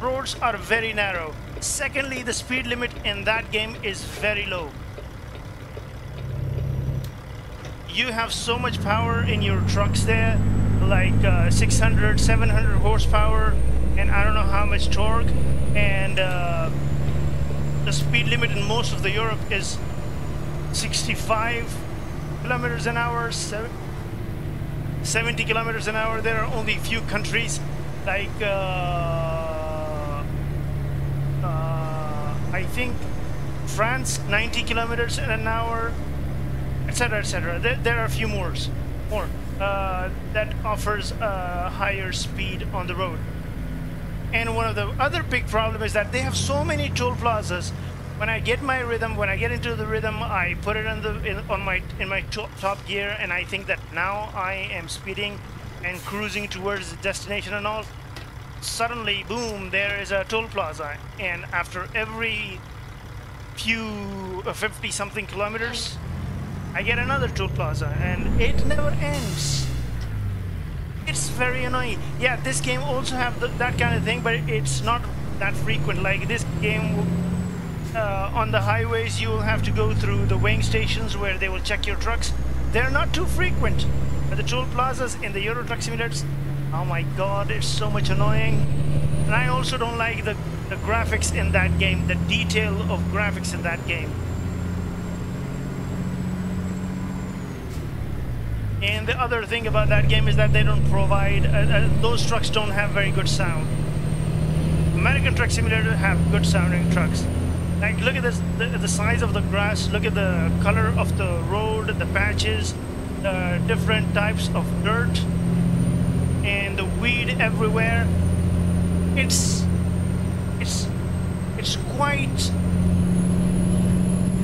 Roads are very narrow. Secondly, the speed limit in that game is very low. You have so much power in your trucks there, like uh, 600, 700 horsepower, and I don't know how much torque, and uh, the speed limit in most of the Europe is 65 kilometers an hour, 70 kilometers an hour. There are only a few countries like uh, uh, I think France 90 kilometers in an hour, etc., etc. There, there, are a few more, more uh, that offers a higher speed on the road. And one of the other big problem is that they have so many toll plazas when I get my rhythm, when I get into the rhythm, I put it in the in, on my in my top gear, and I think that now I am speeding and cruising towards the destination and all. Suddenly, boom! There is a toll plaza, and after every few uh, 50 something kilometers, I get another toll plaza, and it never ends. It's very annoying. Yeah, this game also have the, that kind of thing, but it's not that frequent. Like this game uh, on the highways you will have to go through the weighing stations where they will check your trucks. They're not too frequent. But the toll plazas in the Euro Truck Simulators, oh my god, it's so much annoying. And I also don't like the, the graphics in that game, the detail of graphics in that game. And the other thing about that game is that they don't provide, uh, uh, those trucks don't have very good sound. American Truck Simulator have good sounding trucks. Like, look at this, the, the size of the grass, look at the color of the road, the patches, the different types of dirt, and the weed everywhere. It's, it's, it's quite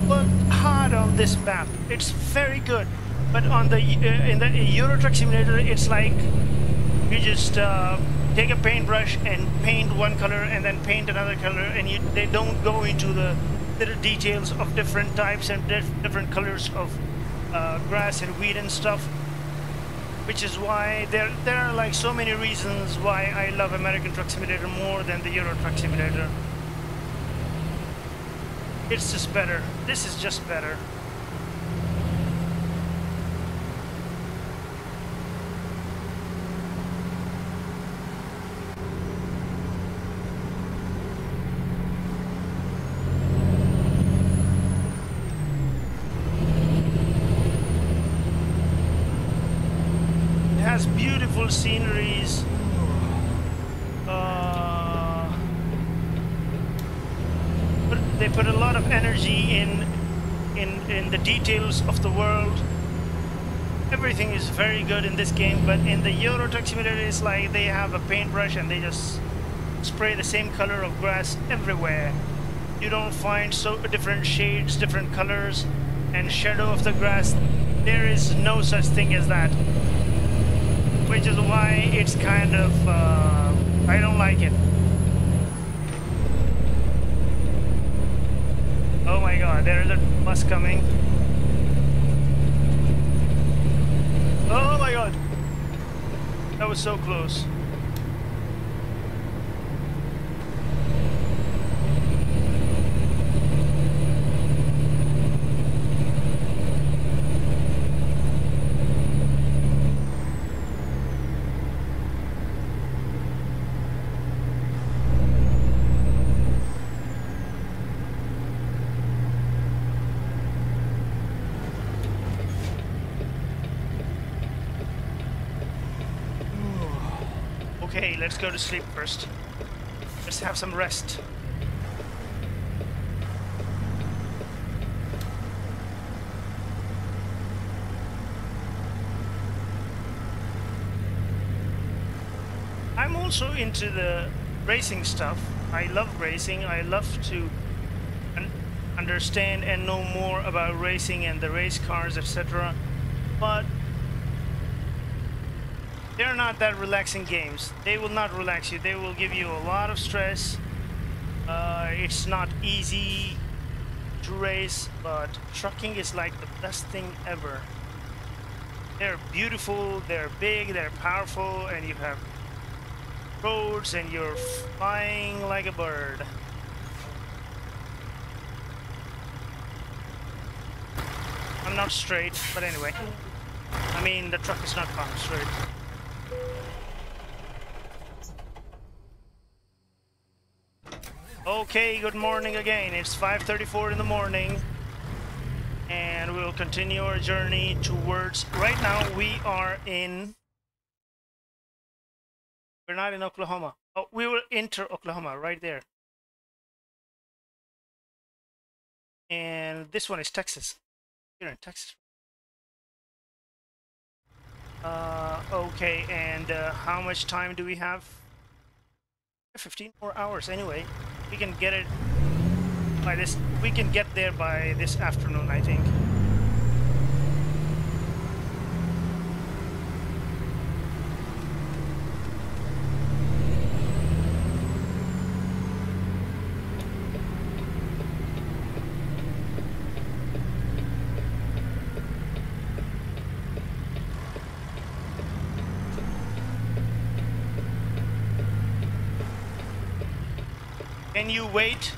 worked hard on this map. It's very good. But on the uh, in the Euro Truck Simulator, it's like you just uh, take a paintbrush and paint one color and then paint another color and you, they don't go into the little details of different types and dif different colors of uh, grass and weed and stuff which is why there there are like so many reasons why I love American Truck Simulator more than the Euro Truck Simulator it's just better. This is just better sceneries. Uh, they put a lot of energy in, in, in the details of the world. Everything is very good in this game, but in the Euro Truck Simulator, it's like they have a paintbrush and they just spray the same color of grass everywhere. You don't find so different shades, different colors, and shadow of the grass. There is no such thing as that which is why it's kind of, uh, I don't like it. Oh my god, there is a bus coming. Oh my god! That was so close. Let's go to sleep first. Let's have some rest. I'm also into the racing stuff. I love racing. I love to un understand and know more about racing and the race cars, etc. But not that relaxing games. They will not relax you. They will give you a lot of stress. Uh, it's not easy to race, but trucking is like the best thing ever. They're beautiful, they're big, they're powerful, and you have roads and you're flying like a bird. I'm not straight, but anyway. I mean, the truck is not gone straight. Okay, good morning again. It's 5.34 in the morning. And we'll continue our journey towards... Right now, we are in we're not in Oklahoma. Oh, we will enter Oklahoma right there. And this one is Texas. Here in Texas. Uh, okay, and uh, how much time do we have? 15 more hours anyway. We can get it by this. We can get there by this afternoon, I think. Wait?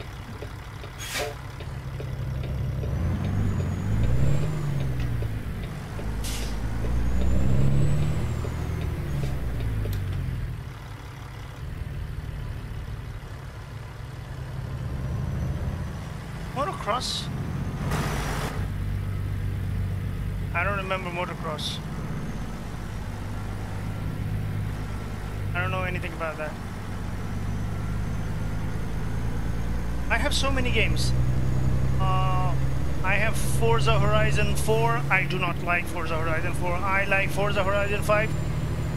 Motocross? I don't remember motocross. I don't know anything about that. I have so many games. Uh, I have Forza Horizon 4. I do not like Forza Horizon 4. I like Forza Horizon 5.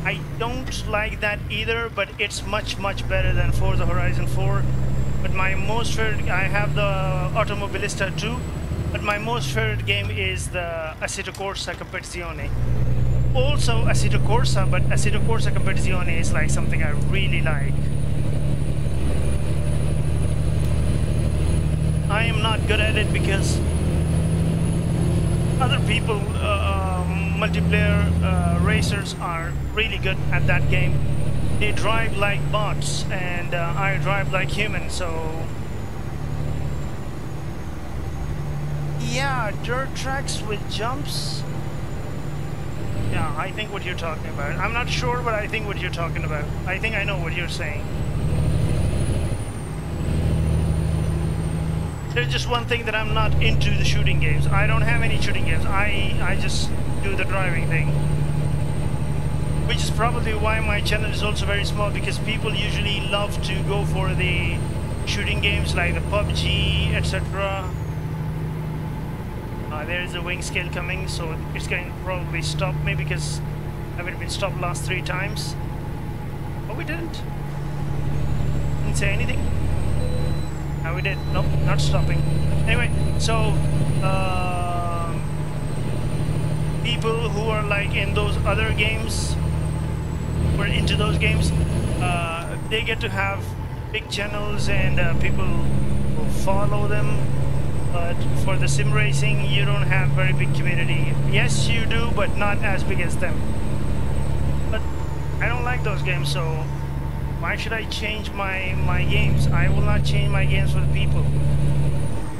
I don't like that either, but it's much, much better than Forza Horizon 4. But my most favorite, I have the Automobilista 2, but my most favorite game is the Assetto Corsa Competizione. Also Assetto Corsa, but Assetto Corsa Competizione is like something I really like. I am not good at it because other people, uh, multiplayer uh, racers are really good at that game. They drive like bots and uh, I drive like humans, so... Yeah, dirt tracks with jumps. Yeah, I think what you're talking about. I'm not sure, but I think what you're talking about. I think I know what you're saying. There's just one thing that I'm not into the shooting games. I don't have any shooting games. I, I just do the driving thing. Which is probably why my channel is also very small because people usually love to go for the shooting games like the PUBG, etc. Uh, there is a weigh scale coming, so it's going to probably stop me because I haven't been stopped last three times. Oh, we didn't. Didn't say anything. How we did. Nope, not stopping. Anyway, so um, people who are like in those other games, were into those games, uh, they get to have big channels and uh, people will follow them. But for the sim racing, you don't have very big community. Yes, you do, but not as big as them. But I don't like those games, so why should I change my, my games? I will not change my games for people.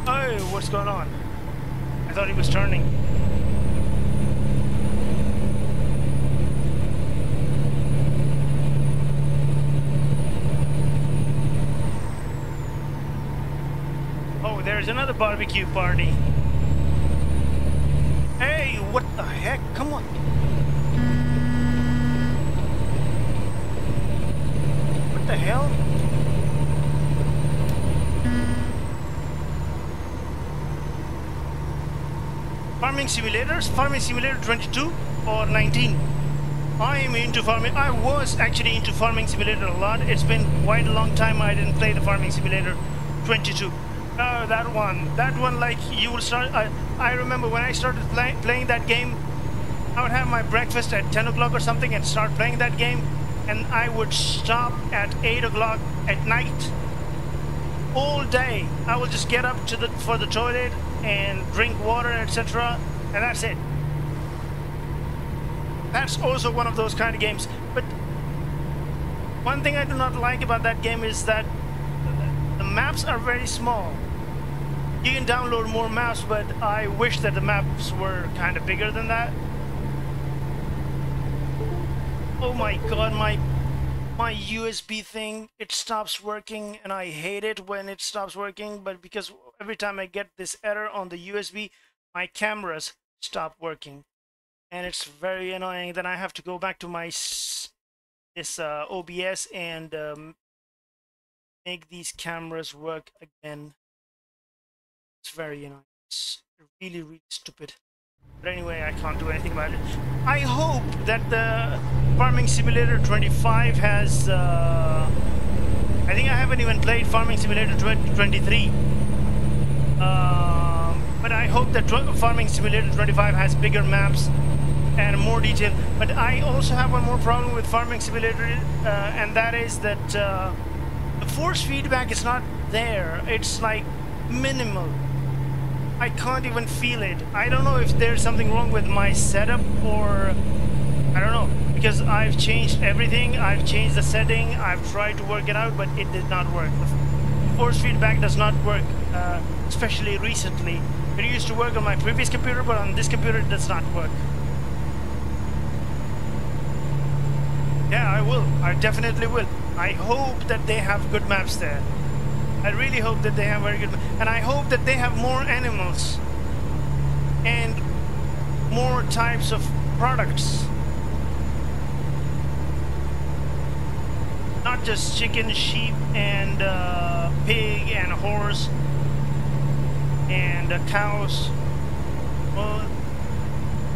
Oh, what's going on? I thought he was turning. Oh, there's another barbecue party. Hey, what the heck? Come on. The hell? Farming simulators? Farming simulator 22 or 19? I am into farming. I was actually into Farming Simulator a lot. It's been quite a long time I didn't play the Farming Simulator 22. Oh, that one. That one, like, you will start... I, I remember when I started play, playing that game, I would have my breakfast at 10 o'clock or something and start playing that game, and I would stop at 8 o'clock at night. All day. I would just get up to the for the toilet and drink water, etc. And that's it that's also one of those kind of games. But one thing I do not like about that game is that the maps are very small. You can download more maps, but I wish that the maps were kind of bigger than that. Oh my god, my my USB thing, it stops working and I hate it when it stops working, but because every time I get this error on the USB, my cameras stop working and it's very annoying. Then I have to go back to my this uh, OBS and um, make these cameras work again. It's very annoying. It's really, really stupid. But anyway, I can't do anything about it. I hope that the Farming Simulator 25 has... Uh, I think I haven't even played Farming Simulator 23. Um, but I hope that Farming Simulator 25 has bigger maps and more detail. But I also have one more problem with Farming Simulator, uh, and that is that uh, the force feedback is not there. It's like minimal. I can't even feel it. I don't know if there's something wrong with my setup or I don't know because I've changed everything. I've changed the setting. I've tried to work it out, but it did not work. Force feedback does not work, uh, especially recently. It used to work on my previous computer, but on this computer it does not work. Yeah, I will. I definitely will. I hope that they have good maps there. I really hope that they have very good and I hope that they have more animals and more types of products. Not just chicken, sheep, and uh, pig, and horse, and uh, cows. Well,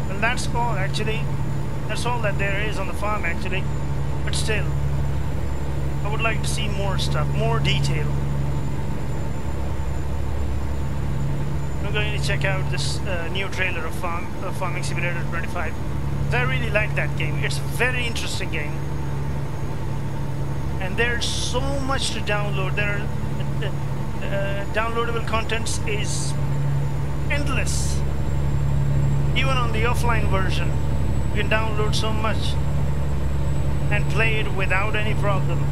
well, that's all actually. That's all that there is on the farm actually. But still, I would like to see more stuff, more detail. I'm going to check out this uh, new trailer of, Farm, Farming Simulator 25. I really like that game. It's a very interesting game. And there's so much to download. There are uh, uh, downloadable contents is endless. Even on the offline version, you can download so much and play it without any problem.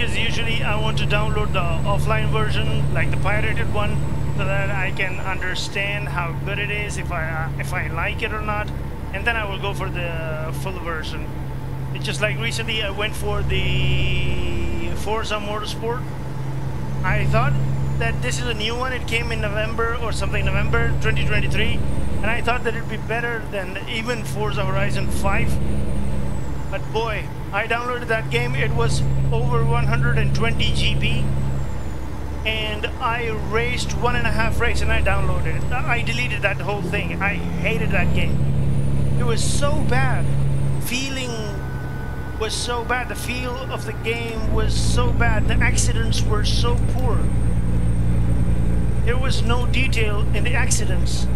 Because usually I want to download the offline version, like the pirated one, so that I can understand how good it is, if I uh, if I like it or not, and then I will go for the full version. It's just like recently I went for the Forza Motorsport. I thought that this is a new one. It came in November or something, November 2023. And I thought that it'd be better than even Forza Horizon 5. But boy, I downloaded that game. It was over 120 GB. And I raced one and a half race and I downloaded it. I deleted that whole thing. I hated that game. It was so bad. Feeling was so bad. The feel of the game was so bad. The accidents were so poor. There was no detail in the accidents.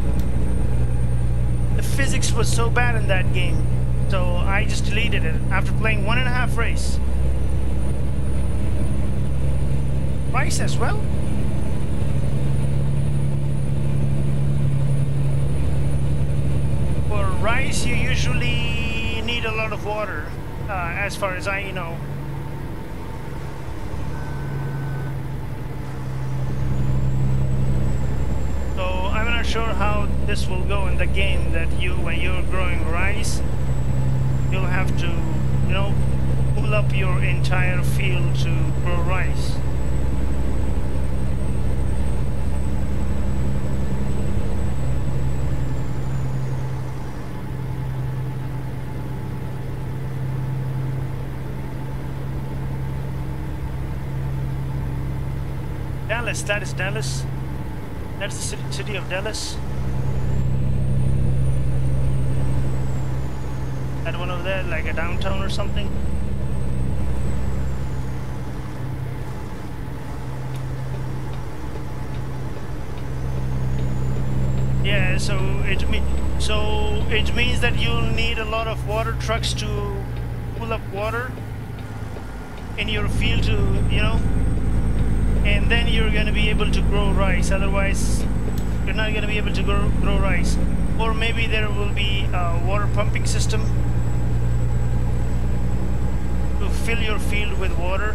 The physics was so bad in that game. So I just deleted it after playing one and a half race. Rice as well? For rice you usually need a lot of water, uh, as far as I know. So I'm not sure how this will go in the game that you, when you're growing rice, you'll have to, you know, pull up your entire field to grow rice. Dallas, that is Dallas. That's the city, city of Dallas. That one over there, like a downtown or something. Yeah, so it mean so it means that you'll need a lot of water trucks to pull up water in your field to you know? And then you're going to be able to grow rice otherwise you're not going to be able to grow, grow rice. Or maybe there will be a water pumping system to fill your field with water.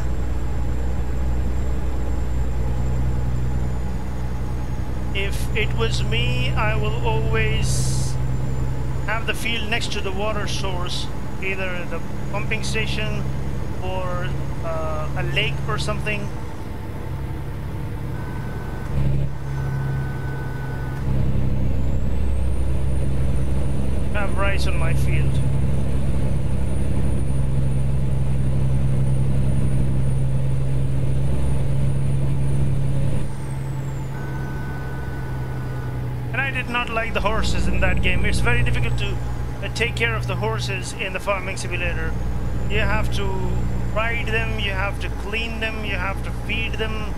If it was me I will always have the field next to the water source either the pumping station or uh, a lake or something. Have rice on my field did not like the horses in that game it's very difficult to uh, take care of the horses in the farming simulator you have to ride them, you have to clean them, you have to feed them.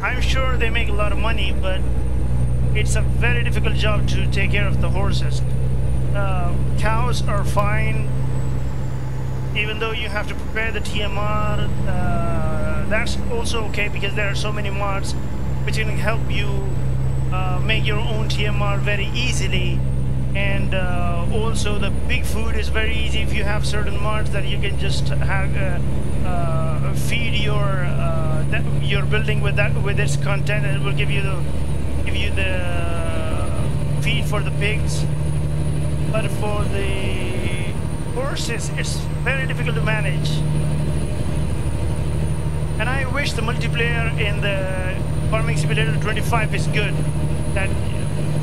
I'm sure they make a lot of money, but it's a very difficult job to take care of the horses. Uh, cows are fine, even though you have to prepare the TMR. Uh, that's also okay because there are so many mods which can help you uh, make your own TMR very easily. And uh, also the big food is very easy. If you have certain mods that you can just have uh, uh, feed your uh, your building with that with its content and it will give you the give you the feed for the pigs. But for the horses it's very difficult to manage. And I wish the multiplayer in the Farming Simulator 25 is good. That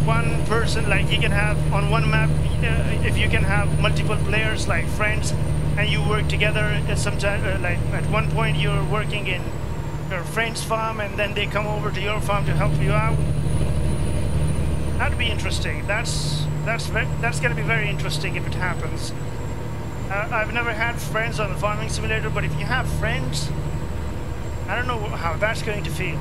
one person like you can have on one map uh, if you can have multiple players like friends and you work together sometimes uh, like at one point you're working in your friend's farm and then they come over to your farm to help you out. That'd be interesting. That's that's that's gonna be very interesting if it happens. Uh, I've never had friends on the farming simulator but if you have friends I don't know how that's going to feel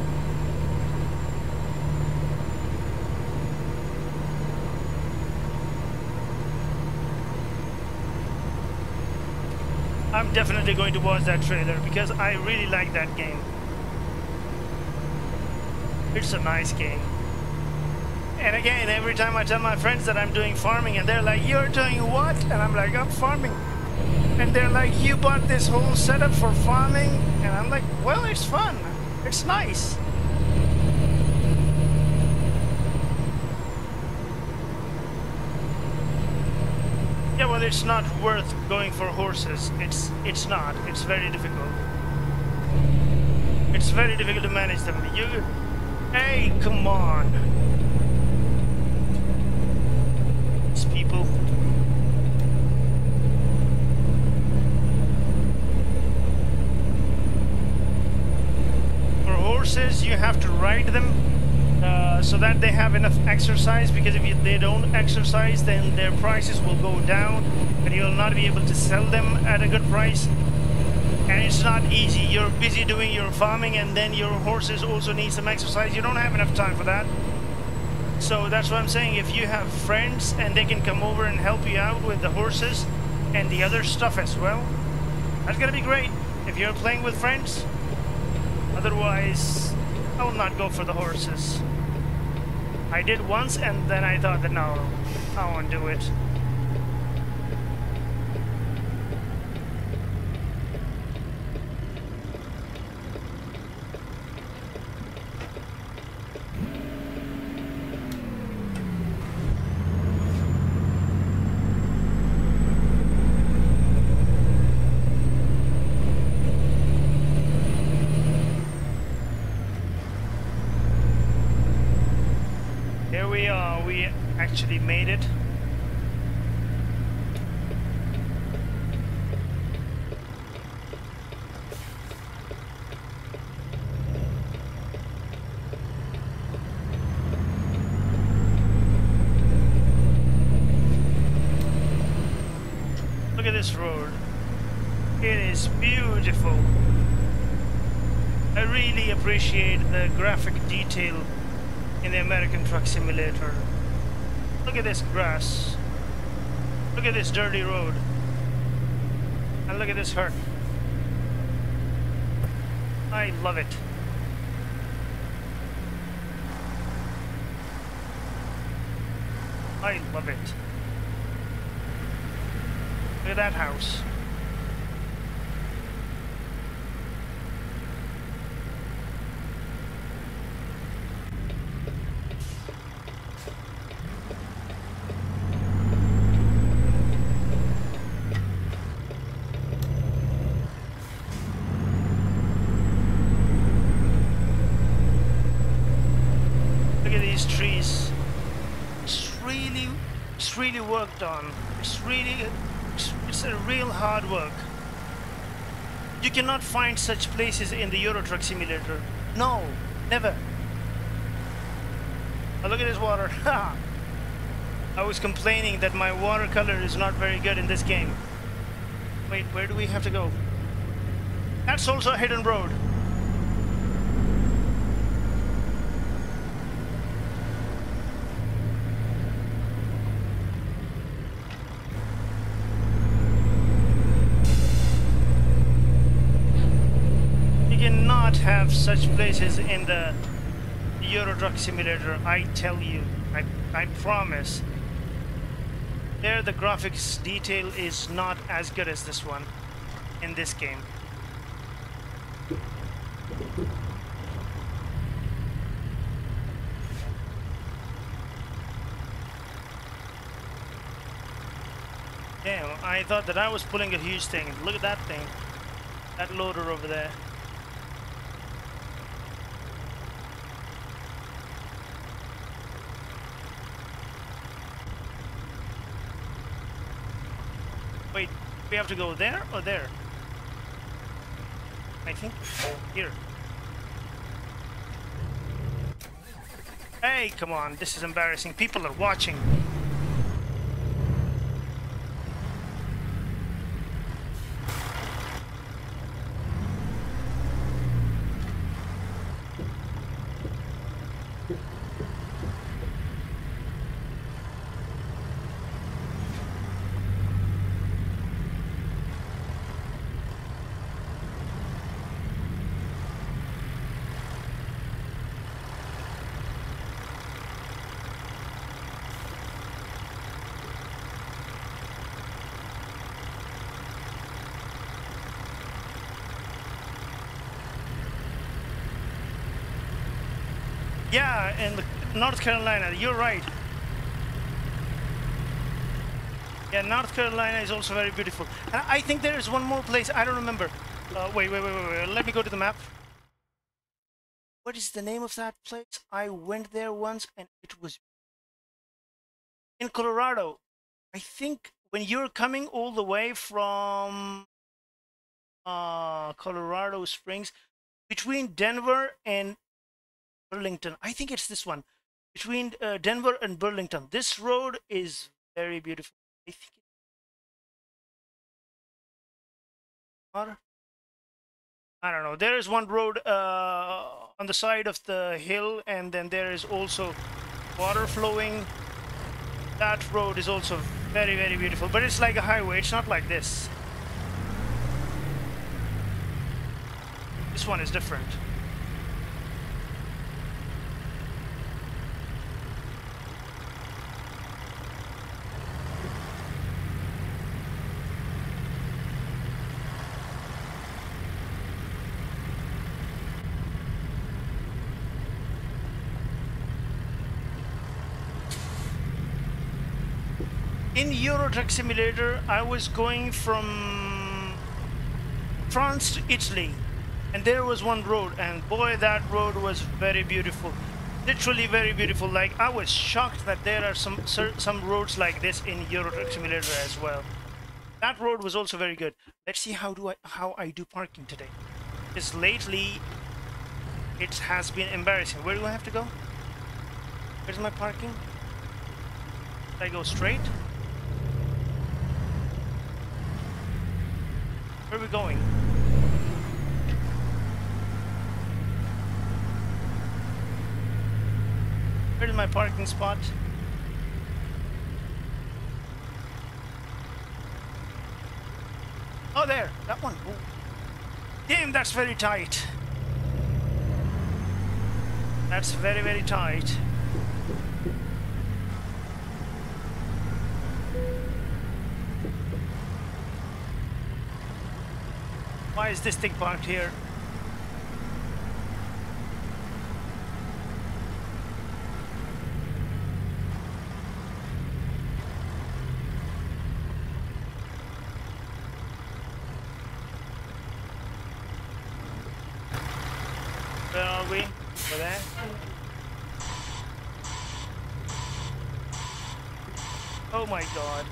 I'm definitely going to watch that trailer because I really like that game. It's a nice game. And again, every time I tell my friends that I'm doing farming and they're like, you're doing what? And I'm like, I'm farming. And they're like, you bought this whole setup for farming? And I'm like, well, it's fun. It's nice. Yeah, well, it's not worth going for horses. It's it's not. It's very difficult. It's very difficult to manage them. You, hey, come on. These people. For horses, you have to ride them uh, so that they have enough exercise because if you, they don't exercise then their prices will go down and you'll not be able to sell them at a good price. And it's not easy. You're busy doing your farming and then your horses also need some exercise. You don't have enough time for that. So that's what I'm saying. If you have friends and they can come over and help you out with the horses and the other stuff as well that's gonna be great. If you're playing with friends otherwise I will not go for the horses I did once and then I thought that no, I won't do it. actually made it. Look at this road. It is beautiful. I really appreciate the graphic detail in the American Truck Simulator. Look at this grass. Look at this dirty road. And look at this hurt. I love it. I love it. Look at that house. Look at these trees. It's really, it's really worked on. It's really, it's, it's a real hard work. You cannot find such places in the Euro Truck Simulator. No, never. Oh, look at this water. I was complaining that my watercolor is not very good in this game. Wait, where do we have to go? That's also a hidden road. You cannot have such places in the Euro Truck Simulator, I tell you. I, I promise. There the graphics detail is not as good as this one in this game. Damn, I thought that I was pulling a huge thing. Look at that thing. That loader over there. Wait, we have to go there or there? I think here. Hey, come on, this is embarrassing. People are watching. Yeah, in North Carolina, you're right. Yeah, North Carolina is also very beautiful. And I think there is one more place, I don't remember. Uh, wait, wait, wait, wait, wait, let me go to the map. What is the name of that place? I went there once and it was in Colorado. I think when you're coming all the way from uh, Colorado Springs, between Denver and Burlington. I think it's this one between uh, Denver and Burlington. This road is very beautiful. I think. I don't know. There is one road uh, on the side of the hill, and then there is also water flowing. That road is also very, very beautiful, but it's like a highway. It's not like this. This one is different. in Euro Truck Simulator, I was going from France to Italy, and there was one road, and boy, that road was very beautiful. Literally very beautiful. Like I was shocked that there are some some roads like this in Euro Truck Simulator as well. That road was also very good. Let's see how do I how I do parking today. Because lately, it has been embarrassing. Where do I have to go? Where's my parking? I go straight? Where are we going? Where's my parking spot? Oh, there, that one. Ooh. Damn, that's very tight. That's very, very tight. Why is this thing parked here? Where are we? Over there? Oh my god.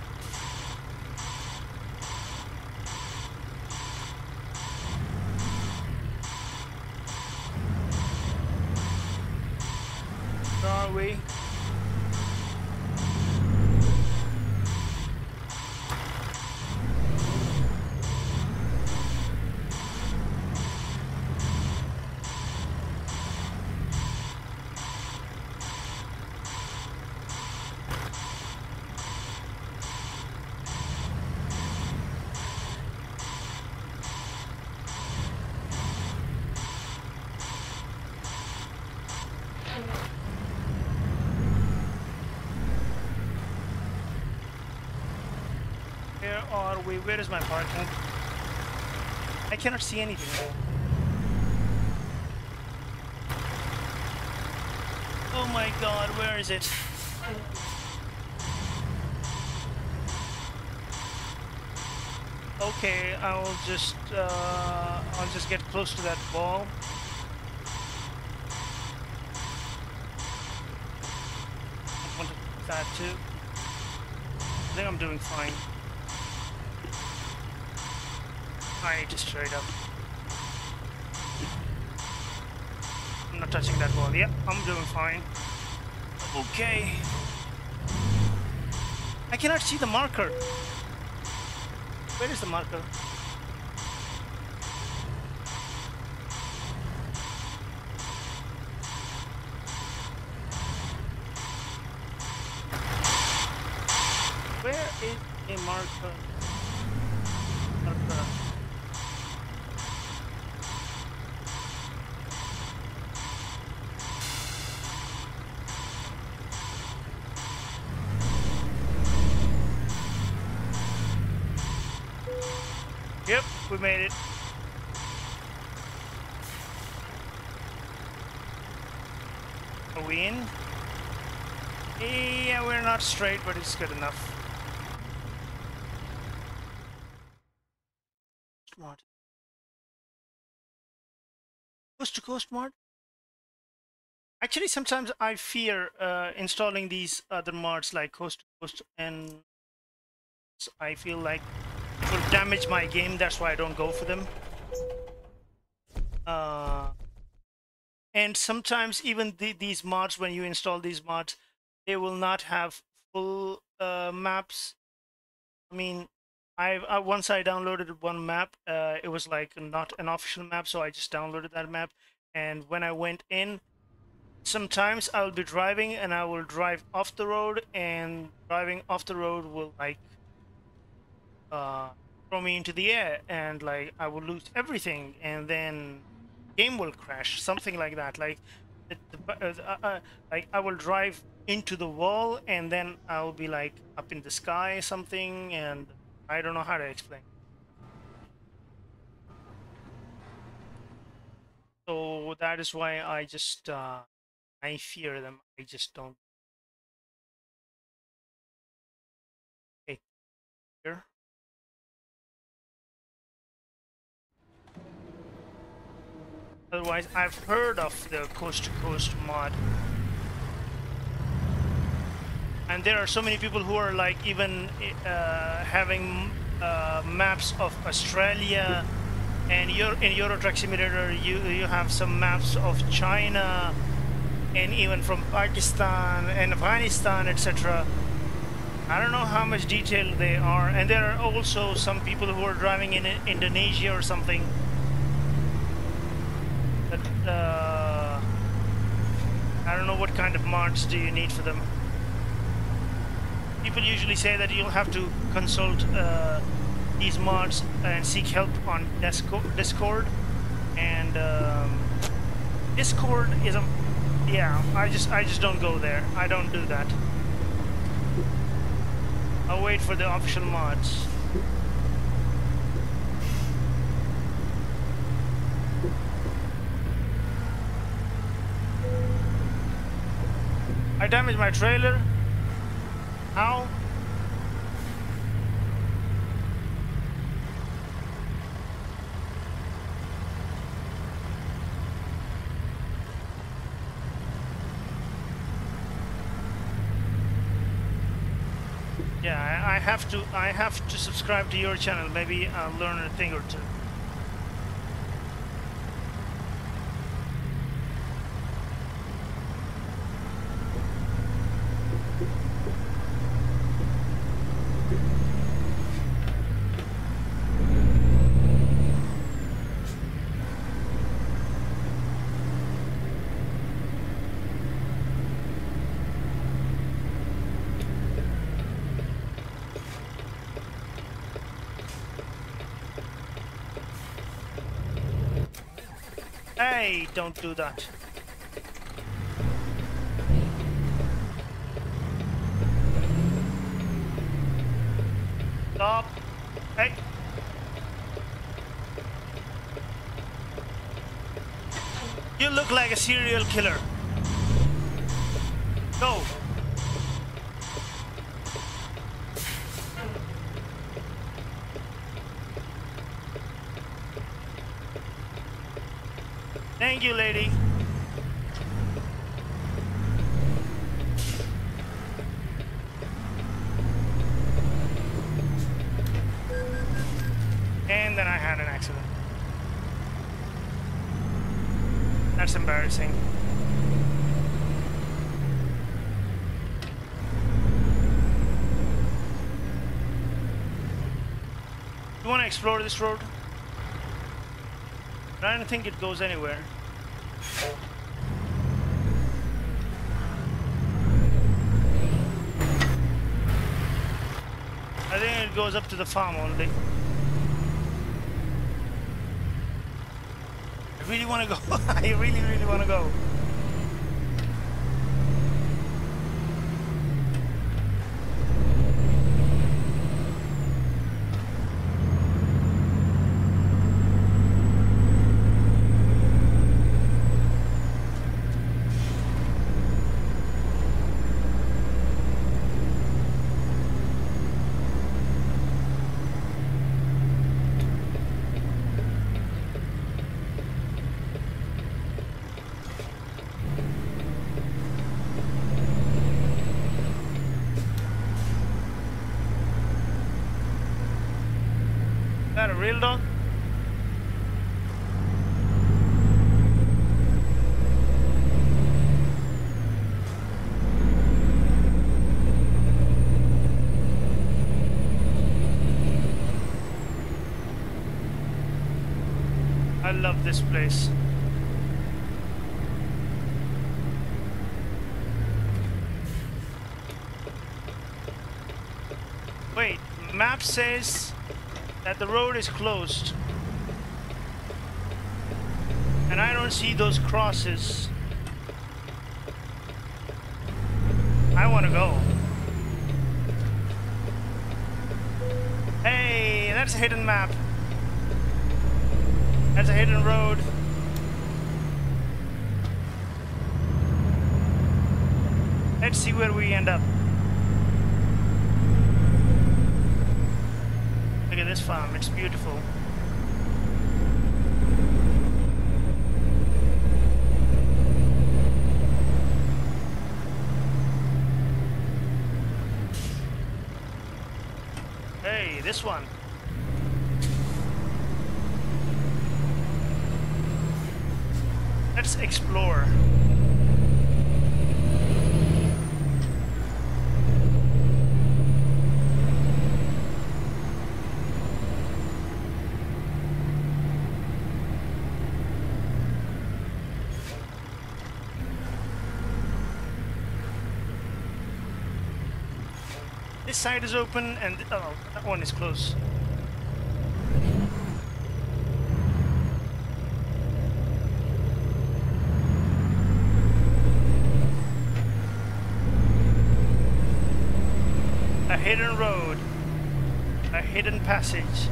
Where are we? Where are we? Where is my parking? I cannot see anything. Oh my god, where is it? Okay, I'll just uh, I'll just get close to that ball. I want that too. I think I'm doing fine. I to straight up. I'm not touching that wall. Yep, I'm doing fine. Okay. I cannot see the marker. Where is the marker? Where is a marker? Marker. Yep, we made it. Are we in? Yeah, we're not straight, but it's good enough. Mod. Coast to coast mod? Actually, sometimes I fear uh, installing these other mods like coast to coast, and I feel like damage my game. That's why I don't go for them. Uh, and sometimes even the, these mods, when you install these mods, they will not have full uh, maps. I mean, I, I once I downloaded one map. Uh, it was like not an official map, so I just downloaded that map. And when I went in, sometimes I will be driving and I will drive off the road, and driving off the road will like uh, throw me into the air, and like I will lose everything, and then game will crash, something like that. Like, the, the, uh, uh, like I will drive into the wall, and then I'll be like up in the sky, something, and I don't know how to explain. So that is why I just uh, I fear them. I just don't. Otherwise, I've heard of the coast to coast mod. And there are so many people who are like even uh, having uh, maps of Australia and you're in Euro Truck Simulator you you have some maps of China and even from Pakistan and Afghanistan etc. I don't know how much detail they are, and there are also some people who are driving in Indonesia or something. That, uh, I don't know what kind of mods do you need for them. People usually say that you'll have to consult uh, these mods and seek help on Discord, and um, Discord is a yeah. I just I just don't go there. I don't do that. I'll wait for the official mods. I damaged my trailer. How? Yeah, I have to I have to subscribe to your channel. Maybe I'll learn a thing or two. Hey, don't do that. Stop. Hey. You look like a serial killer. Go. Thank you, lady. And then I had an accident. That's embarrassing. You want to explore this road? I don't think it goes anywhere. I think it goes up to the farm only. I really want to go. I really, really want to go. real dog? I love this place. Wait, map says that the road is closed. And I don't see those crosses. I want to go. Hey, that's a hidden map. That's a hidden road. Let's see where we end up. Farm. Beautiful. Hey, this one. Let's explore. This side is open and oh, that one is closed. A hidden road. A hidden passage.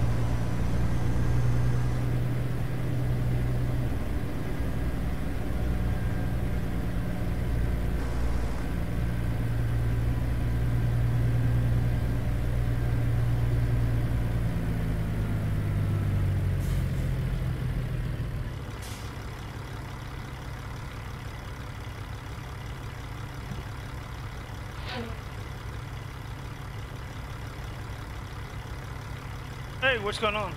What's going on?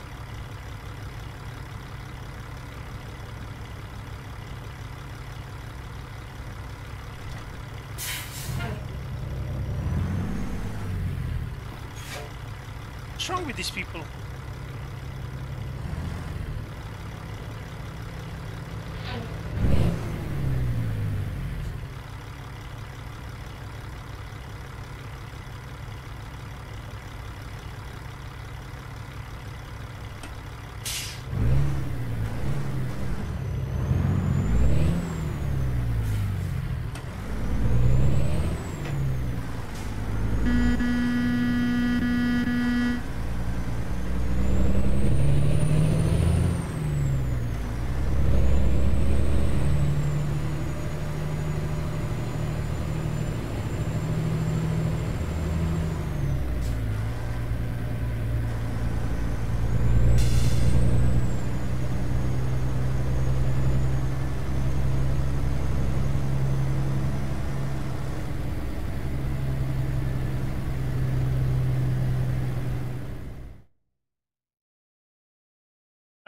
What's wrong with these people?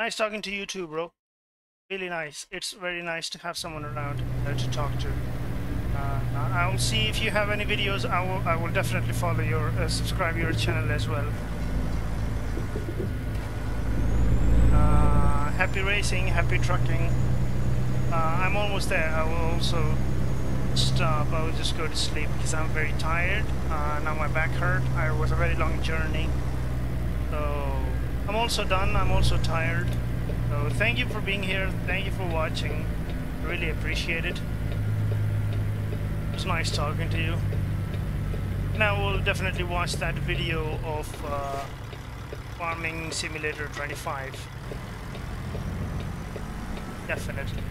Nice talking to you too, bro. Really nice. It's very nice to have someone around to talk to. Uh, I'll see if you have any videos. I will. I will definitely follow your, uh, subscribe your channel as well. Uh, happy racing, happy trucking. Uh, I'm almost there. I will also stop. I will just go to sleep because I'm very tired. Uh, now my back hurt. I was a very long journey. I'm also done. I'm also tired. So thank you for being here. Thank you for watching. Really appreciate it. It's nice talking to you. Now we'll definitely watch that video of uh, Farming Simulator 25. Definitely.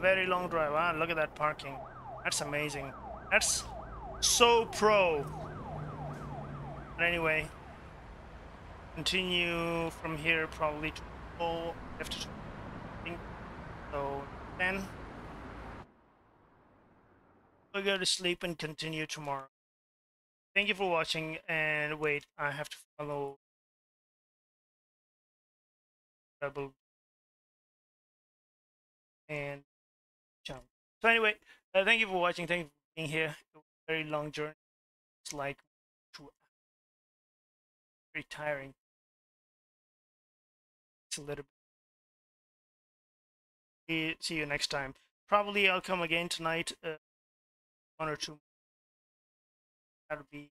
Very long drive. Ah, look at that parking. That's amazing. That's so pro. But anyway, continue from here probably to go after so then we'll go to sleep and continue tomorrow. Thank you for watching and wait, I have to follow double and. So anyway, uh, thank you for watching. Thank you for being here. very long journey. It's like two very tiring. It's a little bit. See you next time. Probably I'll come again tonight. Uh, one or two. That'll be